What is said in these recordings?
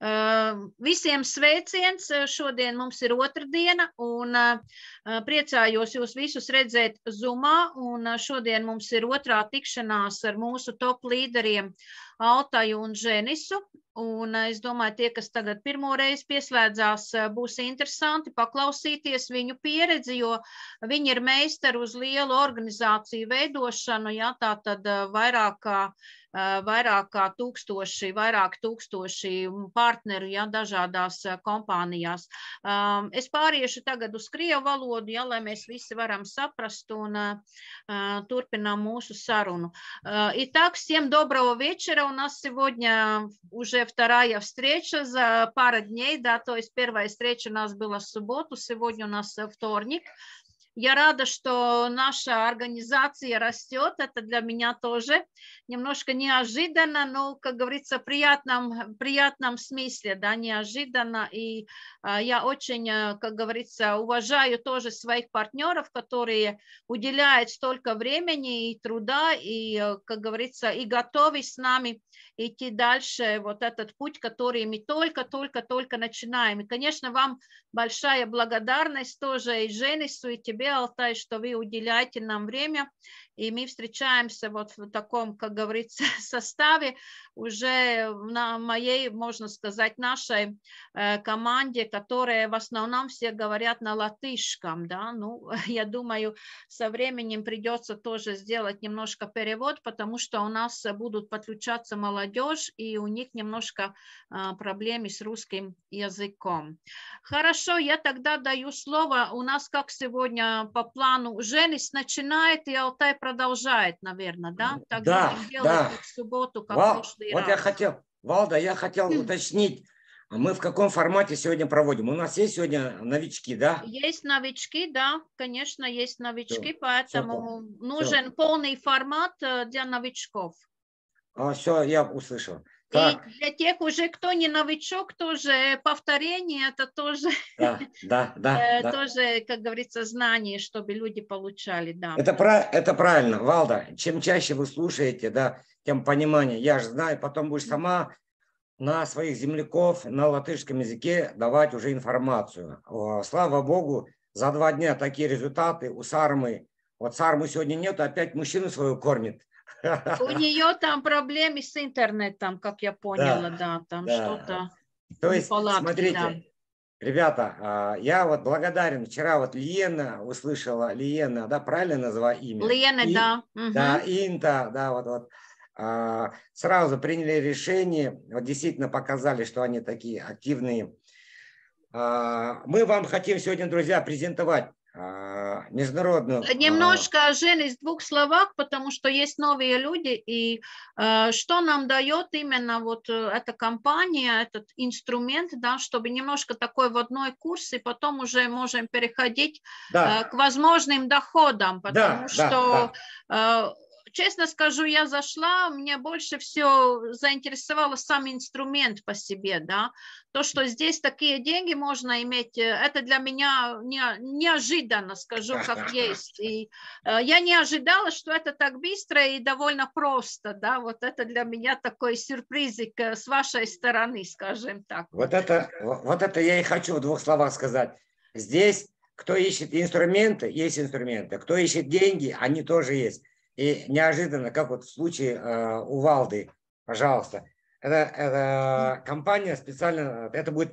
Visiem sveiciens! Šodien mums ir otra diena, un priecājos jūs visus redzēt Zumā. Šodien mums ir otrā tikšanās ar mūsu top līderiem Altaju un Ženisu. Un es domāju, tie, kas tagad pirmo reizi pieslēdzās, būs interesanti paklausīties viņu pieredzi, jo viņi ir meistari uz lielu organizāciju veidošanu, jā, tā tad vairāk kā vairāk kā tūkstoši, vairāk tūkstoši partneru ja, dažādās kompānijās. Es pāriešu tagad uz Krievu valodu, ja, lai mēs visi varam saprast un turpinām mūsu саруну. Итак, всем доброго вечера. У нас сегодня уже вторая встреча за пару дней, да, то есть первая встреча у нас была в субботу, сегодня у нас вторник. Я рада, что наша организация растет. Это для меня тоже немножко неожиданно, но, как говорится, в приятном, приятном смысле, да, неожиданно. И а, я очень, э, как говорится, уважаю тоже своих партнеров, которые уделяют столько времени и труда, и, э, как говорится, и готовы с нами идти дальше вот этот путь, который мы только-только-только начинаем. И, конечно, вам большая благодарность тоже и Женису, и тебе, Алтай, что вы уделяете нам время и мы встречаемся вот в таком, как говорится, составе уже на моей, можно сказать, нашей э, команде, которая в основном все говорят на латышском, да, ну, я думаю, со временем придется тоже сделать немножко перевод, потому что у нас будут подключаться молодежь, и у них немножко э, проблемы с русским языком. Хорошо, я тогда даю слово, у нас как сегодня по плану Женис начинает, и Алтай продолжает, наверное, да? Так да, да. в субботу, как Вал, прошлый вот раз. я хотел, Валда, я хотел уточнить, а мы в каком формате сегодня проводим? У нас есть сегодня новички, да? Есть новички, да, конечно, есть новички, Всё, поэтому нужен полный формат э, для новичков. А, все, я услышал. И Так, для тех уже, кто не новичок, тоже повторение, это тоже, да, да, да, э, да. тоже, как говорится, знание, чтобы люди получали, да. Это, пра- это правильно, Валда. Чем чаще вы слушаете, да, тем понимание. Я же знаю, потом будешь сама на своих земляков на латышском языке давать уже информацию. Слава Богу, за два дня такие результаты у Сармы. Вот Сармы сегодня нет, опять мужчину свою кормит. У нее там проблемы с интернетом, как я поняла, да, там да. что-то. То есть, Неполадки, смотрите, да. ребята, а, я вот благодарен. Вчера вот Лиена услышала, Лиена, да, правильно называю имя? Лена, И- да. мгм. Да, Инта, да, вот, вот. А, Сразу приняли решение, вот действительно показали, что они такие активные. А, Мы вам хотим сегодня, друзья, презентовать международную... а, Немножко, Женя, в двух словах, потому что есть новые люди, и э, что нам дает именно вот э, эта компания, этот инструмент, да, чтобы немножко такой в одной курс, и потом уже можем переходить Да, э, к возможным доходам, потому да, что, э, честно скажу, я зашла, мне больше всего заинтересовал сам инструмент по себе, да, то, что здесь такие деньги можно иметь, э, это для меня не- неожиданно, скажу, как есть. И э, я не ожидала, что это так быстро и довольно просто, да, вот это для меня такой сюрпризик э, с вашей стороны, скажем так. вот это, вот это я и хочу в двух словах сказать. Здесь, кто ищет инструменты, есть инструменты. Кто ищет деньги, они тоже есть. И неожиданно, как вот в случае э, у Валды, пожалуйста, это, это компания специально, это будет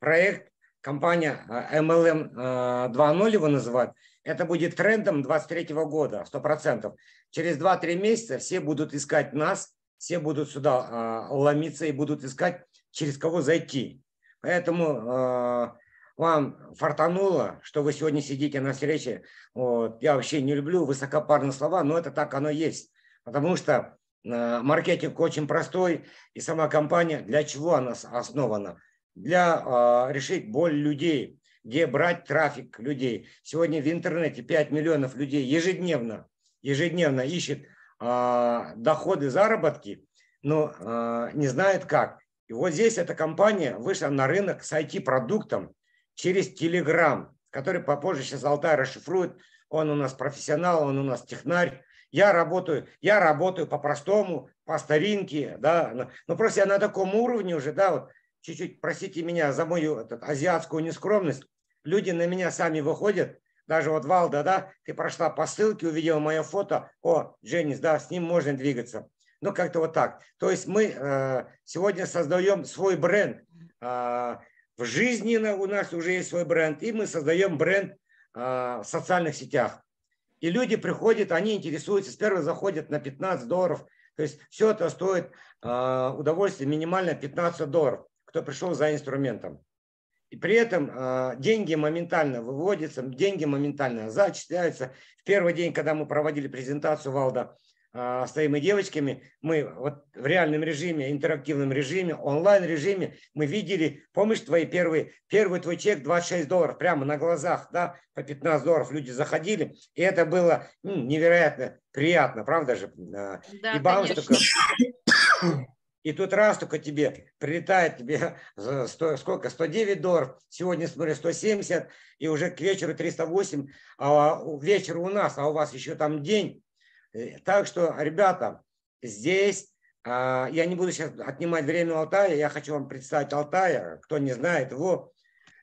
проект, компания э, MLM э, 2.0 его называют. Это будет трендом 23 года, 100%. Через 2-3 месяца все будут искать нас, все будут сюда э, ломиться и будут искать, через кого зайти. Поэтому э, вам фартануло, что вы сегодня сидите на встрече. Вот. Я вообще не люблю высокопарные слова, но это так оно есть. Потому что э, маркетинг очень простой, и сама компания, для чего она основана? Для э, решить боль людей, где брать трафик людей. Сегодня в интернете 5 миллионов людей ежедневно, ежедневно ищет э, доходы, заработки, но э, не знает как. И вот здесь эта компания вышла на рынок с IT-продуктом через Telegram, который попозже сейчас Алтай расшифрует. Он у нас профессионал, он у нас технарь. Я работаю, я работаю по-простому, по старинке, да, но просто я на таком уровне уже, да, вот чуть-чуть, простите меня за мою этот, азиатскую нескромность, люди на меня сами выходят, даже вот Валда, да, ты прошла по ссылке, увидела мое фото, о, Дженнис, да, с ним можно двигаться. Ну, как-то вот так. То есть мы э, сегодня создаем свой бренд. Э, в жизни у нас уже есть свой бренд, и мы создаем бренд э, в социальных сетях. И люди приходят, они интересуются, с первого заходят на 15 долларов. То есть все это стоит э, удовольствие минимально 15 долларов, кто пришел за инструментом. И при этом э, деньги моментально выводятся, деньги моментально зачисляются. В первый день, когда мы проводили презентацию Валда с твоими девочками, мы вот в реальном режиме, интерактивном режиме, онлайн режиме, мы видели, помнишь твои первые, первый твой чек 26 долларов, прямо на глазах, да, по 15 долларов люди заходили, и это было ну, невероятно приятно, правда же? Да, и баунс только и тут раз только тебе прилетает тебе 100, сколько, 109 долларов, сегодня, смотри, 170, и уже к вечеру 308, а вечер у нас, а у вас еще там день. Э, так что, ребята, здесь а, я не буду сейчас отнимать время Алтая, я хочу вам представить Алтая, кто не знает его.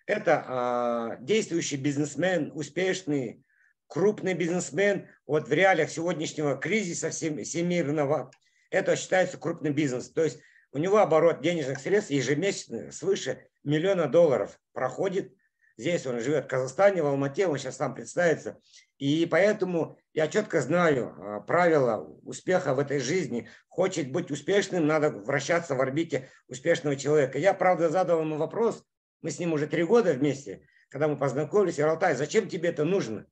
Это а, действующий бизнесмен, успешный, крупный бизнесмен вот в реалиях сегодняшнего кризиса всемирного это считается крупным бизнесом. То есть у него оборот денежных средств ежемесячно свыше миллиона долларов проходит. Здесь он живет в Казахстане, в Алмате, он сейчас сам представится. И поэтому я четко знаю а, правила успеха в этой жизни. Хочет быть успешным, надо вращаться в орбите успешного человека. Я, правда, задал ему вопрос, мы с ним уже три года вместе, когда мы познакомились, я Алтай, зачем тебе это нужно?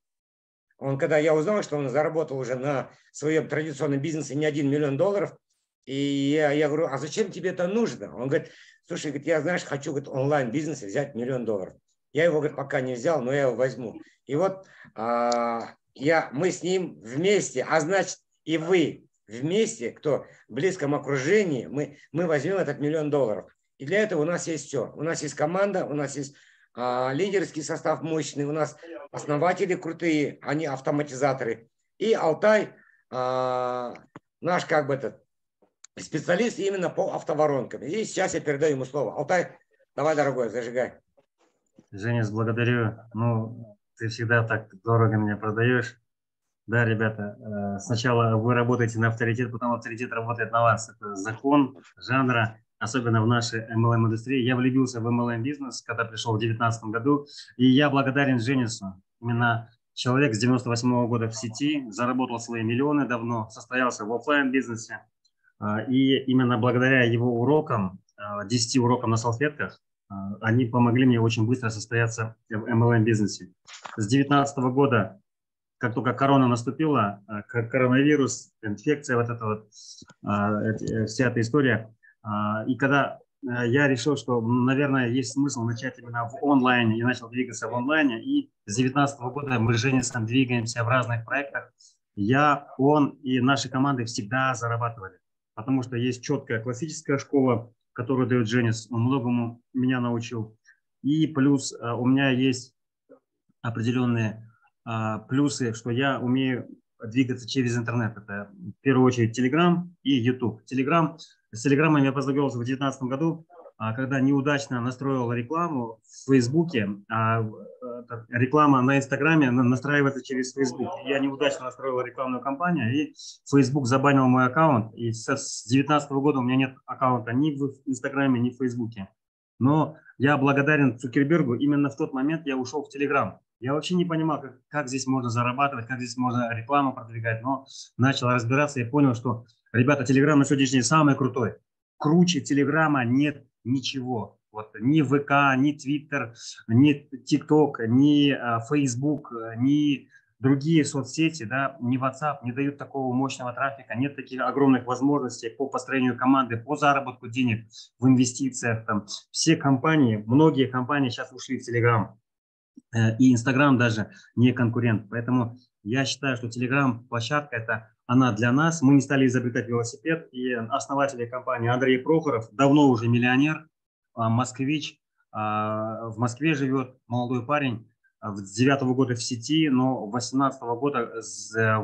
Он, когда я узнал, что он заработал уже на своем традиционном бизнесе не один миллион долларов, и я, я говорю, а зачем тебе это нужно? Он говорит, слушай, говорит, я, знаешь, хочу говорит, онлайн-бизнесе взять миллион долларов. Я его, говорит, пока не взял, но я его возьму. И вот а, я, мы с ним вместе, а значит и вы вместе, кто в близком окружении, мы, мы возьмем этот миллион долларов. И для этого у нас есть все. У нас есть команда, у нас есть а, лидерский состав мощный, у нас основатели крутые, они автоматизаторы. И Алтай, а, наш как бы этот специалист именно по автоворонкам. И сейчас я передаю ему слово. Алтай, давай, дорогой, зажигай. Женя, благодарю. Ну, ты всегда так дорого меня продаешь. Да, ребята, э, сначала вы работаете на авторитет, потом авторитет работает на вас. Это закон жанра особенно в нашей MLM-индустрии. Я влюбился в MLM-бизнес, когда пришел в 2019 году, и я благодарен Женису. Именно человек с 98 -го года в сети, заработал свои миллионы давно, состоялся в офлайн бизнесе а, И именно благодаря его урокам, 10 а, урокам на салфетках, они помогли мне очень быстро состояться в MLM-бизнесе. С 2019 года как только корона наступила, коронавирус, инфекция, вот эта вот, вся эта история, а, и когда э, я решил, что, наверное, есть смысл начать именно в онлайне и начал двигаться в онлайне. И с 2019 года мы с Женисом двигаемся в разных проектах. Я, он и наши команды всегда зарабатывали, потому что есть четкая классическая школа, которую дает он многому меня научил. И плюс э, у меня есть определенные а, плюсы, что я умею двигаться через интернет. Это в первую очередь Telegram и YouTube. Telegram с Телеграмом я познакомился в 2019 году, когда неудачно настроил рекламу в Фейсбуке. А реклама на Инстаграме настраивается через Фейсбук. Я неудачно настроил рекламную кампанию, и Фейсбук забанил мой аккаунт. И с 2019 года у меня нет аккаунта ни в Инстаграме, ни в Фейсбуке. Но я благодарен Цукербергу. Именно в тот момент я ушел в Телеграм. Я вообще не понимал, как, как здесь можно зарабатывать, как здесь можно рекламу продвигать, но начал разбираться и понял, что Ребята, Телеграм на сегодняшний день самый крутой. Круче Телеграма нет ничего. Вот ни ВК, ни Твиттер, ни ТикТок, ни Фейсбук, ни другие соцсети, да, ни WhatsApp не дают такого мощного трафика, нет таких огромных возможностей по построению команды, по заработку денег в инвестициях. Там. Все компании, многие компании сейчас ушли в Telegram. Э, и Инстаграм даже не конкурент. Поэтому я считаю, что Telegram площадка это она для нас. Мы не стали изобретать велосипед. И основатель компании Андрей Прохоров, давно уже миллионер, а, москвич, а, в Москве живет, молодой парень, а, с девятого года в сети, но с 18 года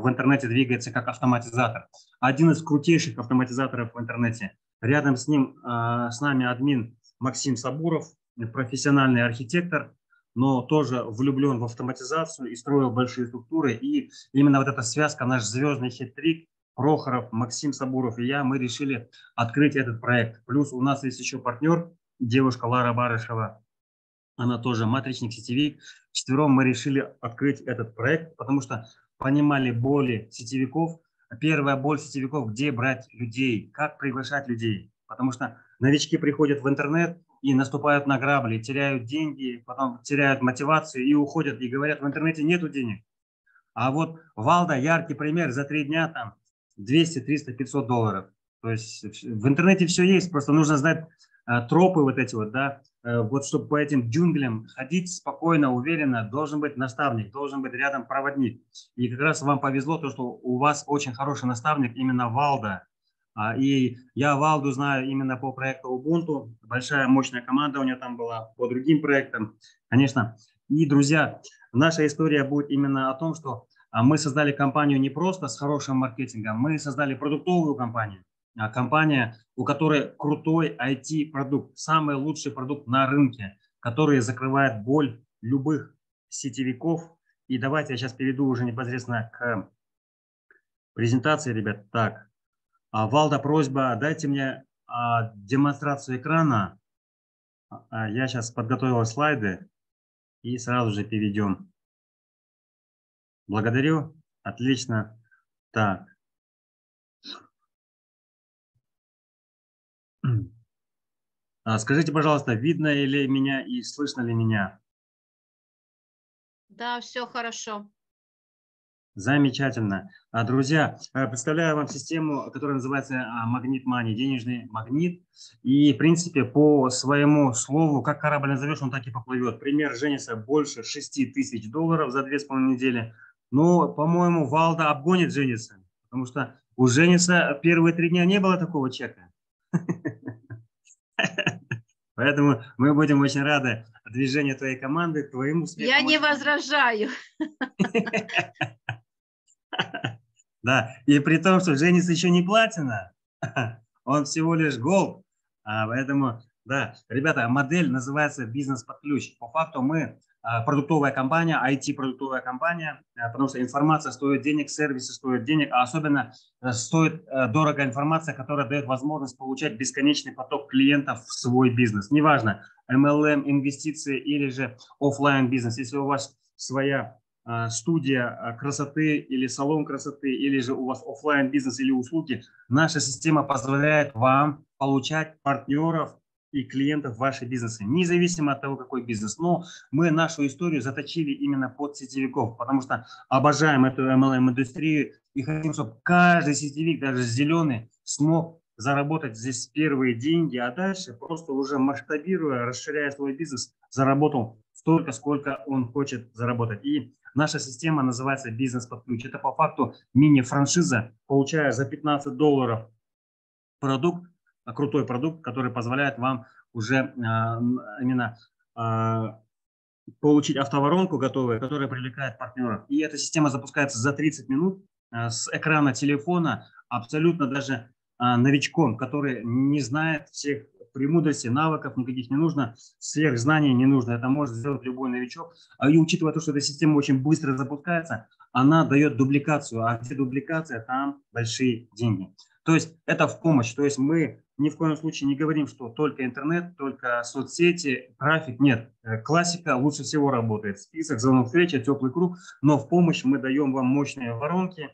в интернете двигается как автоматизатор. Один из крутейших автоматизаторов в интернете. Рядом с ним, с нами админ Максим Сабуров, профессиональный архитектор, но тоже влюблен в автоматизацию и строил большие структуры. И именно вот эта связка, наш звездный хитрик, Прохоров, Максим Сабуров и я, мы решили открыть этот проект. Плюс у нас есть еще партнер, девушка Лара Барышева, она тоже матричник, сетевик. Четвером мы решили открыть этот проект, потому что понимали боли сетевиков. Первая боль сетевиков, где брать людей, как приглашать людей. Потому что новички приходят в интернет и наступают на грабли, теряют деньги, потом теряют мотивацию и уходят, и говорят, в интернете нету денег. А вот Валда яркий пример, за три дня там 200, 300, 500 долларов. То есть в интернете все есть, просто нужно знать э, тропы вот эти вот, да, э, вот чтобы по этим джунглям ходить спокойно, уверенно, должен быть наставник, должен быть рядом проводник. И как раз вам повезло то, что у вас очень хороший наставник, именно Валда. А, и я Валду знаю именно по проекту Ubuntu, большая мощная команда у нее там была, по другим проектам, конечно. И, друзья, наша история будет именно о том, что а мы создали компанию не просто с хорошим маркетингом, мы создали продуктовую компанию. А компания, у которой крутой IT-продукт, самый лучший продукт на рынке, который закрывает боль любых сетевиков. И давайте я сейчас перейду уже непосредственно к презентации, ребят. Так, Валда, просьба, дайте мне а, демонстрацию экрана. А, я сейчас подготовил слайды и сразу же перейдем. Благодарю. Отлично. Так. А, скажите, пожалуйста, видно ли меня и слышно ли меня? Да, все хорошо. Замечательно. А, друзья, э, представляю вам систему, которая называется а, магнит мани, денежный магнит. И, в принципе, по своему слову, как корабль назовешь, он так и поплывет. Пример Жениса больше 6 тысяч долларов за 2,5 недели. Но, по-моему, Валда обгонит Жениса, потому что у Жениса первые три дня не было такого чека. Поэтому мы будем очень рады движению твоей команды, твоему успеху. Я не возражаю. Да, и при том, что Женис еще не платина, он всего лишь голд. А, поэтому, да, ребята, модель называется бизнес под ключ. По факту мы а, продуктовая компания, IT-продуктовая компания, а, потому что информация стоит денег, сервисы стоят денег, а особенно э, стоит э, дорого информация, которая дает возможность получать бесконечный поток клиентов в свой бизнес. Неважно, MLM, инвестиции или же офлайн бизнес. Если у вас своя студия красоты или салон красоты, или же у вас офлайн бизнес или услуги, наша система позволяет вам получать партнеров и клиентов в ваши бизнесы, независимо от того, какой бизнес. Но мы нашу историю заточили именно под сетевиков, потому что обожаем эту MLM-индустрию и хотим, чтобы каждый сетевик, даже зеленый, смог заработать здесь первые деньги, а дальше просто уже масштабируя, расширяя свой бизнес, заработал столько, сколько он хочет заработать. И наша система называется бизнес под ключ. Это по факту мини-франшиза, получая за 15 долларов продукт, крутой продукт, который позволяет вам уже а, именно а, получить автоворонку готовую, которая привлекает партнеров. И эта система запускается за 30 минут с экрана телефона абсолютно даже новичком, который не знает всех премудростей, навыков никаких не нужно, сверхзнаний не нужно. Это может сделать любой новичок. И учитывая то, что эта система очень быстро запускается, она дает дубликацию. А где дубликация, там большие деньги. То есть это в помощь. То есть мы ни в коем случае не говорим, что только интернет, только соцсети, трафик. Нет, э, классика лучше всего работает. Список, звонок встреча, теплый круг. Но в помощь мы даем вам мощные воронки,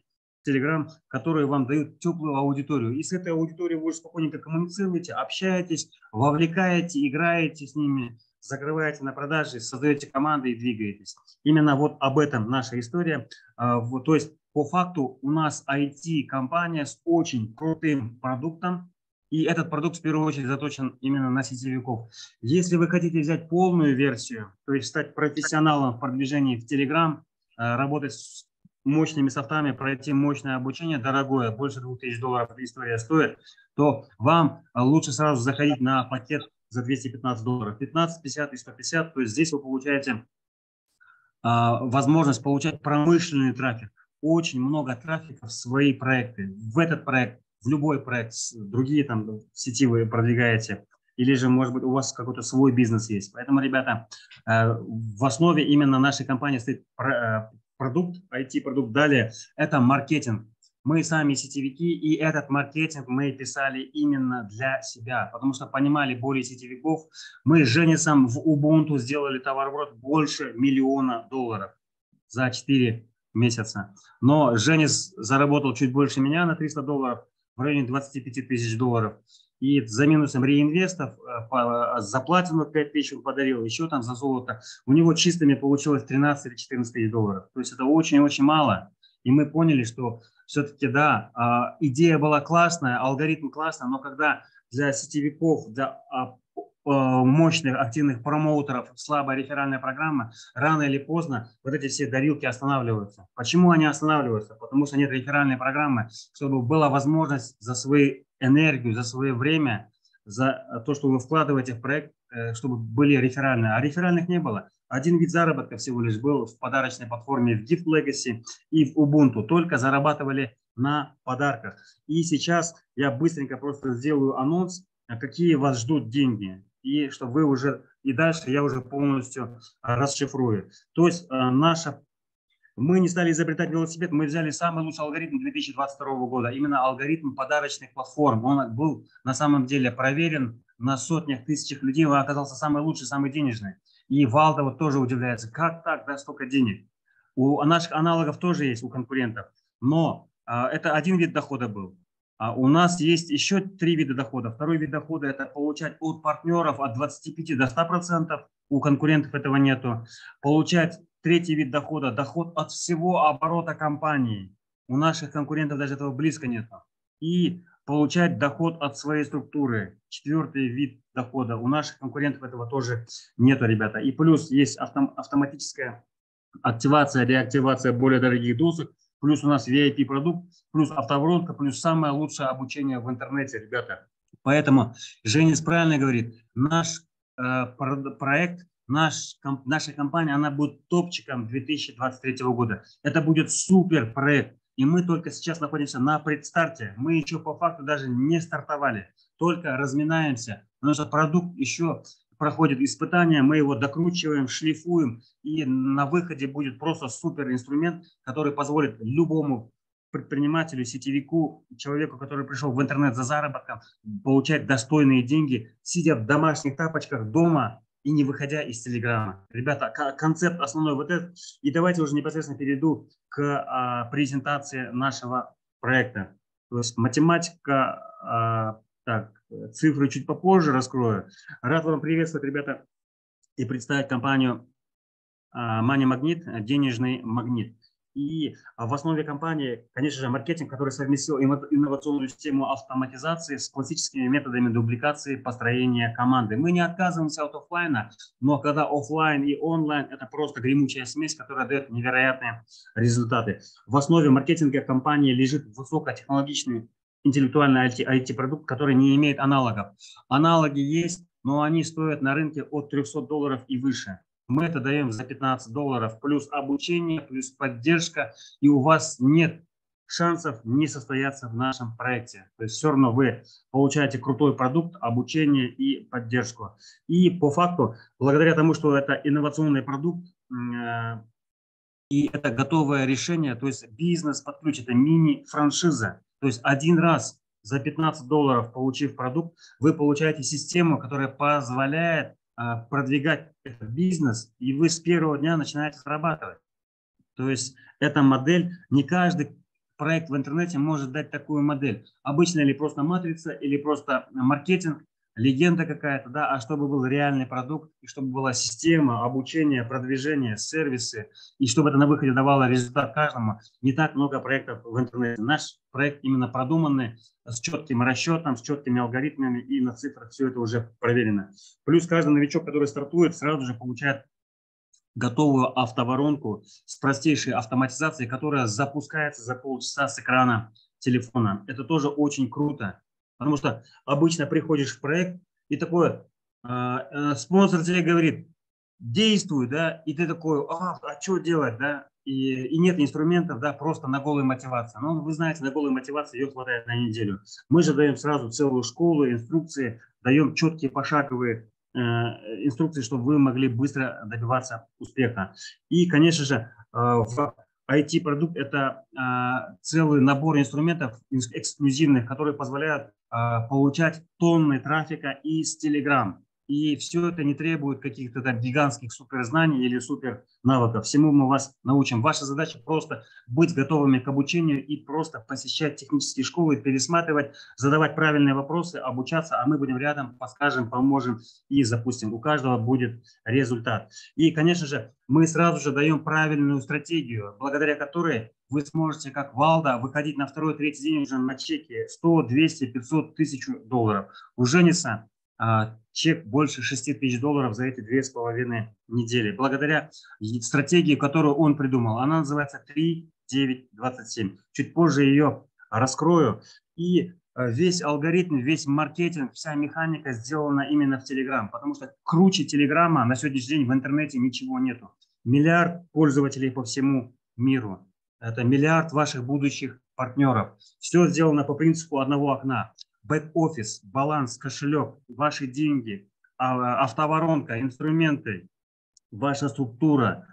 Telegram, которые вам дают теплую аудиторию. И с этой аудиторией вы спокойненько коммуницируете, общаетесь, вовлекаете, играете с ними, закрываете на продаже, создаете команды и двигаетесь. Именно вот об этом наша история. А, то есть по факту у нас IT-компания с очень крутым продуктом, и этот продукт в первую очередь заточен именно на сетевиков. Если вы хотите взять полную версию, то есть стать профессионалом в продвижении в Telegram, э, работать с мощными софтами, пройти мощное обучение, дорогое, больше 2000 долларов история стоит, то вам лучше сразу заходить на пакет за 215 долларов. 15, 50 и 150, то есть здесь вы получаете а, возможность получать промышленный трафик. Очень много трафика в свои проекты. В этот проект в любой проект, другие там сети вы продвигаете или же, может быть, у вас какой-то свой бизнес есть. Поэтому, ребята, э, в основе именно нашей компании стоит э, продукт, IT-продукт. Далее это маркетинг. Мы сами сетевики, и этот маркетинг мы писали именно для себя, потому что понимали боли сетевиков. Мы с Женисом в Ubuntu сделали товарооборот больше миллиона долларов за 4 месяца. Но Женис заработал чуть больше меня на 300 долларов, в районе 25 тысяч долларов. И за минусом реинвестов, э, за платину 5 тысяч он подарил, еще там за золото. У него чистыми получилось 13 или 14 тысяч долларов. То есть это очень-очень мало. И мы поняли, что все-таки, да, а, идея была классная, алгоритм классный, но когда для сетевиков, для а, мощных активных промоутеров слабая реферальная программа, рано или поздно вот эти все дарилки останавливаются. Почему они останавливаются? Потому что нет реферальной программы, чтобы была возможность за свою энергию, за свое время, за то, что вы вкладываете в проект, э, чтобы были реферальные. А реферальных не было. Один вид заработка всего лишь был в подарочной платформе в Gift Legacy и в Ubuntu. Только зарабатывали на подарках. И сейчас я быстренько просто сделаю анонс, какие вас ждут деньги. И чтобы вы уже, и дальше я уже полностью расшифрую. То есть э, наша мы не стали изобретать велосипед, мы взяли самый лучший алгоритм 2022 года, именно алгоритм подарочных платформ. Он был на самом деле проверен на сотнях, тысячах людей, он оказался самый лучший, самый денежный. И Валда вот тоже удивляется, как так, да, столько денег. У наших аналогов тоже есть, у конкурентов. Но а, это один вид дохода был. А у нас есть еще три вида дохода. Второй вид дохода – это получать от партнеров от 25 до 100%. У конкурентов этого нету. Получать третий вид дохода – доход от всего оборота компании. У наших конкурентов даже этого близко нет. И получать доход от своей структуры. Четвертый вид дохода. У наших конкурентов этого тоже нету, ребята. И плюс есть автом, автоматическая активация, реактивация более дорогих досок. Плюс у нас VIP-продукт, плюс автоворонка, плюс самое лучшее обучение в интернете, ребята. Поэтому Женис правильно говорит, наш э, проект, наш, комп, наша компания, она будет топчиком 2023 года. Это будет супер проект. И мы только сейчас находимся на предстарте. Мы еще по факту даже не стартовали, только разминаемся. Потому что продукт еще проходит испытания, мы его докручиваем, шлифуем, и на выходе будет просто супер инструмент, который позволит любому предпринимателю, сетевику, человеку, который пришел в интернет за заработком, получать достойные деньги, сидя в домашних тапочках дома и не выходя из Телеграма. Ребята, концепт основной вот этот. И давайте уже непосредственно перейду к а, презентации нашего проекта. То есть математика, а, так, цифры чуть попозже раскрою. Рад вам приветствовать, ребята, и представить компанию а, Money Magnet, денежный магнит. И в основе компании, конечно же, маркетинг, который совместил инновационную систему автоматизации с классическими методами дубликации построения команды. Мы не отказываемся от офлайна, но когда офлайн и онлайн – это просто гремучая смесь, которая дает невероятные результаты. В основе маркетинга компании лежит высокотехнологичный интеллектуальный IT-продукт, который не имеет аналогов. Аналоги есть, но они стоят на рынке от 300 долларов и выше. Мы это даем за 15 долларов, плюс обучение, плюс поддержка, и у вас нет шансов не состояться в нашем проекте. То есть все равно вы получаете крутой продукт, обучение и поддержку. И по факту, благодаря тому, что это инновационный продукт, э, и это готовое решение, то есть бизнес под ключ, это мини-франшиза. То есть один раз за 15 долларов, получив продукт, вы получаете систему, которая позволяет а, продвигать этот бизнес, и вы с первого дня начинаете зарабатывать. То есть эта модель, не каждый проект в интернете может дать такую модель. Обычно или просто матрица, или просто маркетинг, легенда какая-то, да, а чтобы был реальный продукт, и чтобы была система обучения, продвижения, сервисы, и чтобы это на выходе давало результат каждому. Не так много проектов в интернете. Наш проект именно продуманный, с четким расчетом, с четкими алгоритмами, и на цифрах все это уже проверено. Плюс каждый новичок, который стартует, сразу же получает готовую автоворонку с простейшей автоматизацией, которая запускается за полчаса с экрана телефона. Это тоже очень круто. Потому что обычно приходишь в проект и такое, э, спонсор тебе говорит, действуй, да, и ты такой, а, а что делать, да? и, и нет инструментов, да, просто на голой мотивации. Но вы знаете, на голой мотивации ее хватает на неделю. Мы же даем сразу целую школу, инструкции, даем четкие пошаговые э, инструкции, чтобы вы могли быстро добиваться успеха. И, конечно же, э, в IT-продукт – это э, целый набор инструментов эксклюзивных, которые позволяют э, получать тонны трафика из Telegram. И все это не требует каких-то там гигантских суперзнаний или супер навыков. Всему мы вас научим. Ваша задача просто быть готовыми к обучению и просто посещать технические школы, пересматривать, задавать правильные вопросы, обучаться, а мы будем рядом, подскажем, поможем и запустим. У каждого будет результат. И, конечно же, мы сразу же даем правильную стратегию, благодаря которой вы сможете, как Валда, выходить на второй, третий день уже на чеке 100, 200, 500, тысяч долларов. У Жениса чек больше 6 тысяч долларов за эти две с половиной недели. Благодаря стратегии, которую он придумал. Она называется 3927. Чуть позже ее раскрою. И а, весь алгоритм, весь маркетинг, вся механика сделана именно в Telegram, потому что круче Телеграма на сегодняшний день в интернете ничего нету. Миллиард пользователей по всему миру. Это миллиард ваших будущих партнеров. Все сделано по принципу одного окна бэк-офис, баланс, кошелек, ваши деньги, а, автоворонка, инструменты, ваша структура,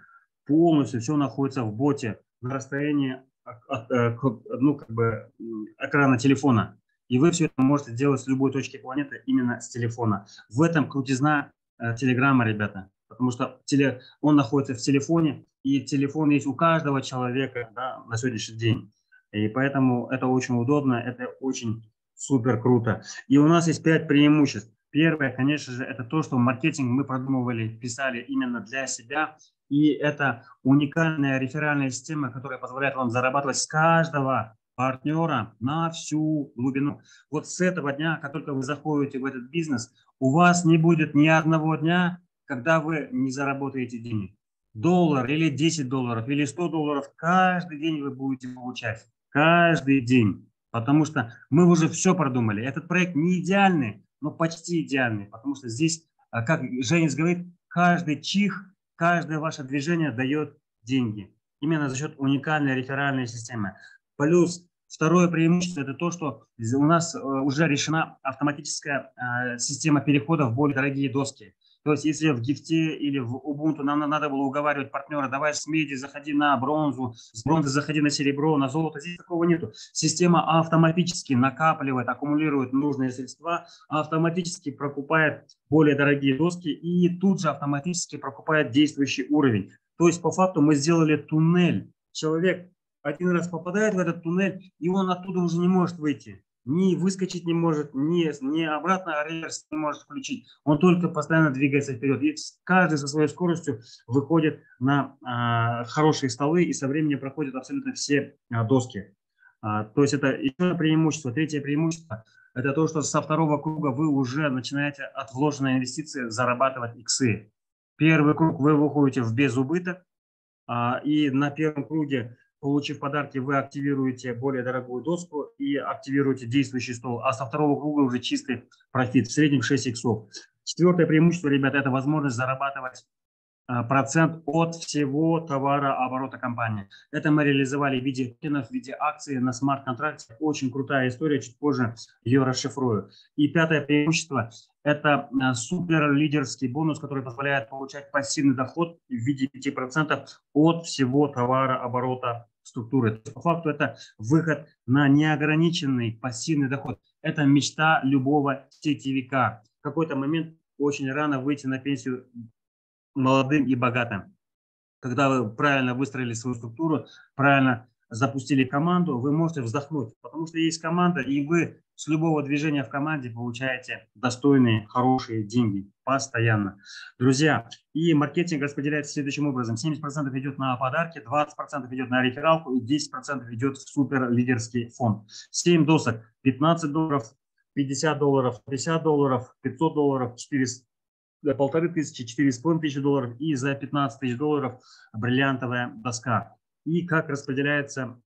полностью все находится в боте на расстоянии от, э, ну, как бы, экрана телефона. И вы все это можете делать с любой точки планеты именно с телефона. В этом крутизна э, Телеграма, ребята. Потому что теле, он находится в телефоне, и телефон есть у каждого человека да, на сегодняшний день. И поэтому это очень удобно, это очень Супер круто. И у нас есть пять преимуществ. Первое, конечно же, это то, что маркетинг мы продумывали, писали именно для себя. И это уникальная реферальная система, которая позволяет вам зарабатывать с каждого партнера на всю глубину. Вот с этого дня, как только вы заходите в этот бизнес, у вас не будет ни одного дня, когда вы не заработаете денег. Доллар или 10 долларов или 100 долларов каждый день вы будете получать. Каждый день. Потому что мы уже все продумали. Этот проект не идеальный, но почти идеальный. Потому что здесь, а, как Женис говорит, каждый чих, каждое ваше движение дает деньги. Именно за счет уникальной реферальной системы. Плюс второе преимущество – это то, что у нас э, уже решена автоматическая э, система перехода в более дорогие доски. То есть, если в гифте или в Ubuntu нам надо было уговаривать партнера, давай с меди заходи на бронзу, с бронзы заходи на серебро, на золото, здесь такого нету. Система автоматически накапливает, аккумулирует нужные средства, автоматически прокупает более дорогие доски и тут же автоматически прокупает действующий уровень. То есть, по факту мы сделали туннель. Человек один раз попадает в этот туннель, и он оттуда уже не может выйти ни выскочить не может, ни, ни обратно реверс не может включить. Он только постоянно двигается вперед. И каждый со своей скоростью выходит на а, хорошие столы и со временем проходит абсолютно все а, доски. А, то есть это еще преимущество. Третье преимущество – это то, что со второго круга вы уже начинаете от вложенной инвестиции зарабатывать иксы. Первый круг вы выходите в безубыток, а, и на первом круге Получив подарки, вы активируете более дорогую доску и активируете действующий стол, а со второго круга уже чистый профит, в среднем 6 иксов. Четвертое преимущество, ребята, это возможность зарабатывать а, процент от всего товара оборота компании. Это мы реализовали в виде в виде акций на смарт-контракте. Очень крутая история, чуть позже ее расшифрую. И пятое преимущество – это а, супер лидерский бонус, который позволяет получать пассивный доход в виде 5% от всего товара оборота структуры. По факту это выход на неограниченный пассивный доход. Это мечта любого сетевика. В какой-то момент очень рано выйти на пенсию молодым и богатым. Когда вы правильно выстроили свою структуру, правильно запустили команду, вы можете вздохнуть, потому что есть команда, и вы с любого движения в команде получаете достойные, хорошие деньги постоянно. Друзья, и маркетинг распределяется следующим образом. 70% идет на подарки, 20% идет на рефералку и 10% идет в супер лидерский фонд. 7 досок, 15 долларов, 50 долларов, 50 долларов, 500 долларов, 400 полторы тысячи, четыре с половиной тысячи долларов и за 15 тысяч долларов бриллиантовая доска и как распределяется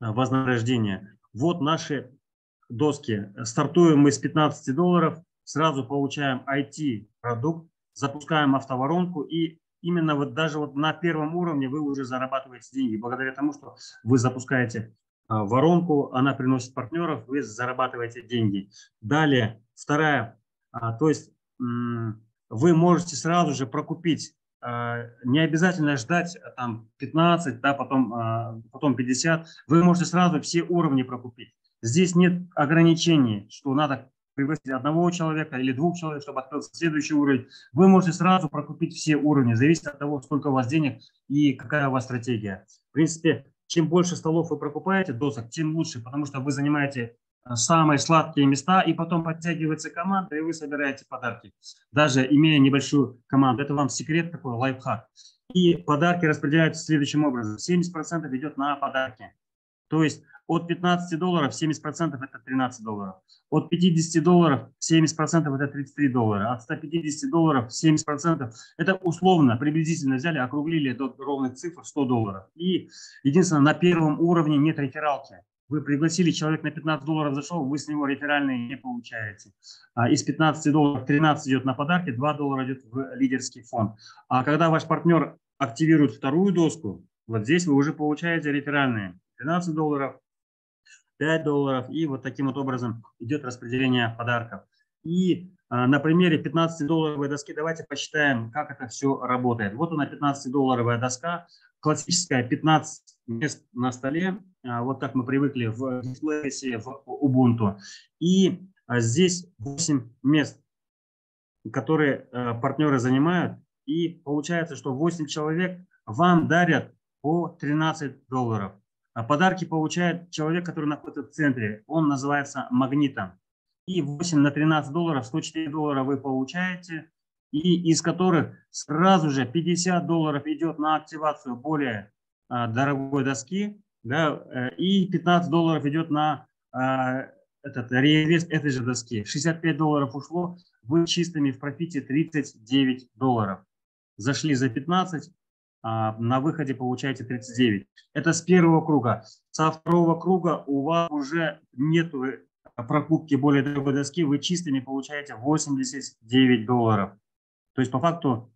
э, вознаграждение. Вот наши доски. Стартуем мы с 15 долларов, сразу получаем IT-продукт, запускаем автоворонку и именно вот даже вот на первом уровне вы уже зарабатываете деньги, благодаря тому, что вы запускаете а, воронку, она приносит партнеров, вы зарабатываете деньги. Далее, вторая, а, то есть вы можете сразу же прокупить а, не обязательно ждать там 15, да, потом, потом 50. Вы можете сразу все уровни прокупить. Здесь нет ограничений, что надо пригласить одного человека или двух человек, чтобы открылся следующий уровень. Вы можете сразу прокупить все уровни, зависит от того, сколько у вас денег и какая у вас стратегия. В принципе, чем больше столов вы прокупаете досок, тем лучше, потому что вы занимаете э, самые сладкие места, и потом подтягивается команда, и вы собираете подарки, даже имея небольшую команду. Это вам секрет такой, лайфхак. И подарки распределяются следующим образом. 70% идет на подарки. То есть от 15 долларов 70% это 13 долларов. От 50 долларов 70% это 33 доллара. От 150 долларов 70% это условно, приблизительно взяли, округлили до ровных цифр 100 долларов. И единственное, на первом уровне нет рефералки. Вы пригласили, человек на 15 долларов зашел, вы с него реферальные не получаете. А из 15 долларов 13 идет на подарки, 2 доллара идет в лидерский фонд. А когда ваш партнер активирует вторую доску, вот здесь вы уже получаете реферальные. 13 долларов, 5 долларов, и вот таким вот образом идет распределение подарков. И а, на примере 15-долларовой доски давайте посчитаем, как это все работает. Вот она 15-долларовая доска, классическая 15 мест на столе, а, вот как мы привыкли в дисплее в Ubuntu. И а, здесь 8 мест, которые партнеры занимают. И получается, что 8 человек вам дарят по 13 долларов. А подарки получает человек, который находится в центре. Он называется магнитом. И 8 на 13 долларов, 104 доллара вы получаете, и из которых сразу же 50 долларов идет на активацию более а, дорогой доски, да, э, и 15 долларов идет на а, этот реинвест этой же доски. 65 долларов ушло, вы чистыми в профите 39 долларов. Зашли за 15, а, на выходе получаете 39. Это с первого круга. Со второго круга у вас уже нет прокупки более дорогой доски, вы чистыми получаете 89 долларов. То есть по факту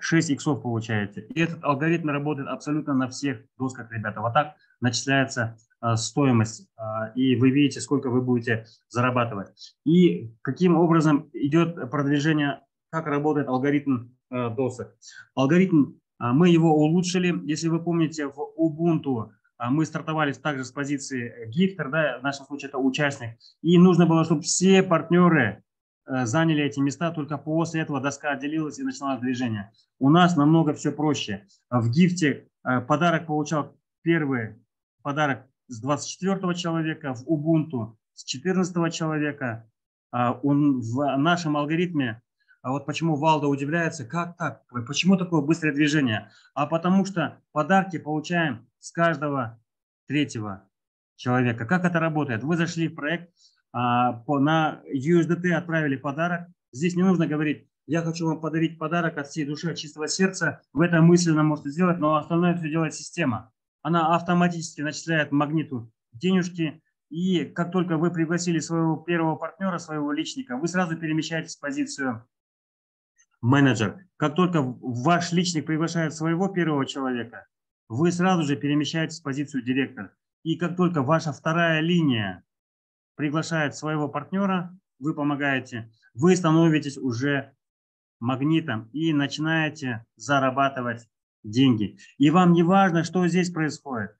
6 иксов получаете. И этот алгоритм работает абсолютно на всех досках, ребята. Вот так начисляется а, стоимость, а, и вы видите, сколько вы будете зарабатывать. И каким образом идет продвижение, как работает алгоритм досок. Алгоритм а, мы его улучшили. Если вы помните, в Ubuntu а, мы стартовали также с позиции гифтер, да, в нашем случае это участник. И нужно было, чтобы все партнеры э, заняли эти места, только после этого доска отделилась и началось движение. У нас намного все проще. В гифте э, подарок получал первый подарок с 24 человека, в Ubuntu с 14 человека. А, он в нашем алгоритме а вот почему Валда удивляется, как так, почему такое быстрое движение? А потому что подарки получаем с каждого третьего человека. Как это работает? Вы зашли в проект, а, на USDT отправили подарок. Здесь не нужно говорить, я хочу вам подарить подарок от всей души, от чистого сердца. Вы это мысленно можете сделать, но остальное все делает система. Она автоматически начисляет магниту денежки, и как только вы пригласили своего первого партнера, своего личника, вы сразу перемещаетесь в позицию менеджер. Как только ваш личник приглашает своего первого человека, вы сразу же перемещаетесь в позицию директора. И как только ваша вторая линия приглашает своего партнера, вы помогаете, вы становитесь уже магнитом и начинаете зарабатывать деньги. И вам не важно, что здесь происходит.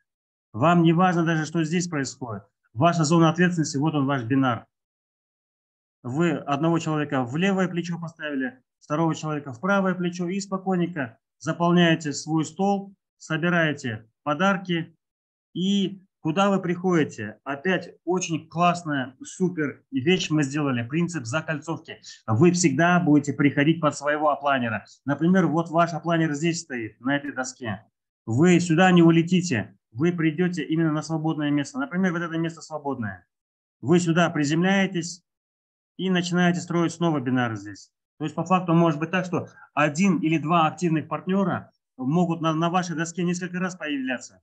Вам не важно даже, что здесь происходит. Ваша зона ответственности, вот он ваш бинар. Вы одного человека в левое плечо поставили, второго человека в правое плечо и спокойненько заполняете свой стол, собираете подарки и куда вы приходите. Опять очень классная, супер вещь мы сделали, принцип закольцовки. Вы всегда будете приходить под своего опланера. Например, вот ваш опланер здесь стоит, на этой доске. Вы сюда не улетите, вы придете именно на свободное место. Например, вот это место свободное. Вы сюда приземляетесь и начинаете строить снова бинар здесь. То есть по факту может быть так, что один или два активных партнера могут на, на вашей доске несколько раз появляться.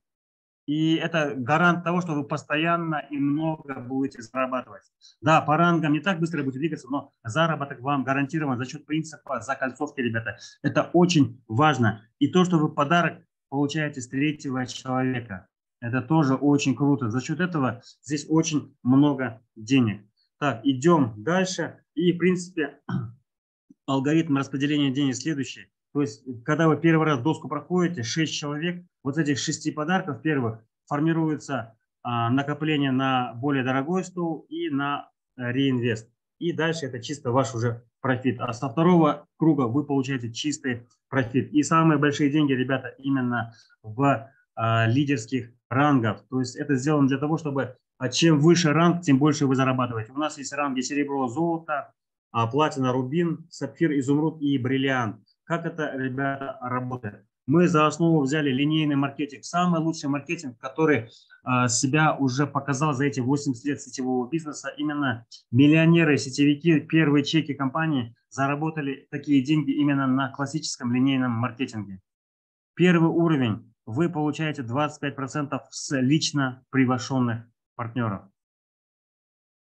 И это гарант того, что вы постоянно и много будете зарабатывать. Да, по рангам не так быстро будете двигаться, но заработок вам гарантирован за счет принципа закольцовки, ребята. Это очень важно. И то, что вы подарок получаете с третьего человека. Это тоже очень круто. За счет этого здесь очень много денег. Так, идем дальше. И, в принципе, алгоритм распределения денег следующий. То есть, когда вы первый раз доску проходите, 6 человек, вот этих шести подарков первых формируется а, накопление на более дорогой стол и на а, реинвест. И дальше это чисто ваш уже профит. А со второго круга вы получаете чистый профит. И самые большие деньги, ребята, именно в а, лидерских рангов. То есть это сделано для того, чтобы а чем выше ранг, тем больше вы зарабатываете. У нас есть ранги серебро, золото, платина, рубин, сапфир, изумруд и бриллиант. Как это, ребята, работает? Мы за основу взяли линейный маркетинг. Самый лучший маркетинг, который а, себя уже показал за эти 80 лет сетевого бизнеса. Именно миллионеры, сетевики, первые чеки компании заработали такие деньги именно на классическом линейном маркетинге. Первый уровень. Вы получаете 25% с лично приглашенных партнеров.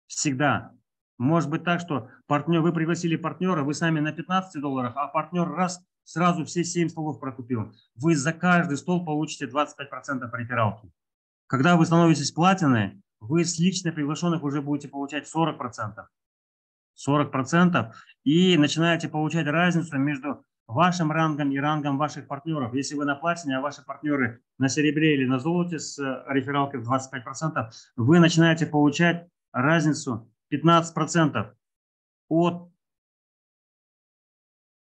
Всегда. Может быть так, что партнер, вы пригласили партнера, вы сами на 15 долларах, а партнер раз сразу все 7 столов прокупил. Вы за каждый стол получите 25% рефералки. Когда вы становитесь платиной, вы с лично приглашенных уже будете получать 40%. 40% и начинаете получать разницу между вашим рангом и рангом ваших партнеров. Если вы на платине, а ваши партнеры на серебре или на золоте с рефералкой в 25%, вы начинаете получать разницу 15% от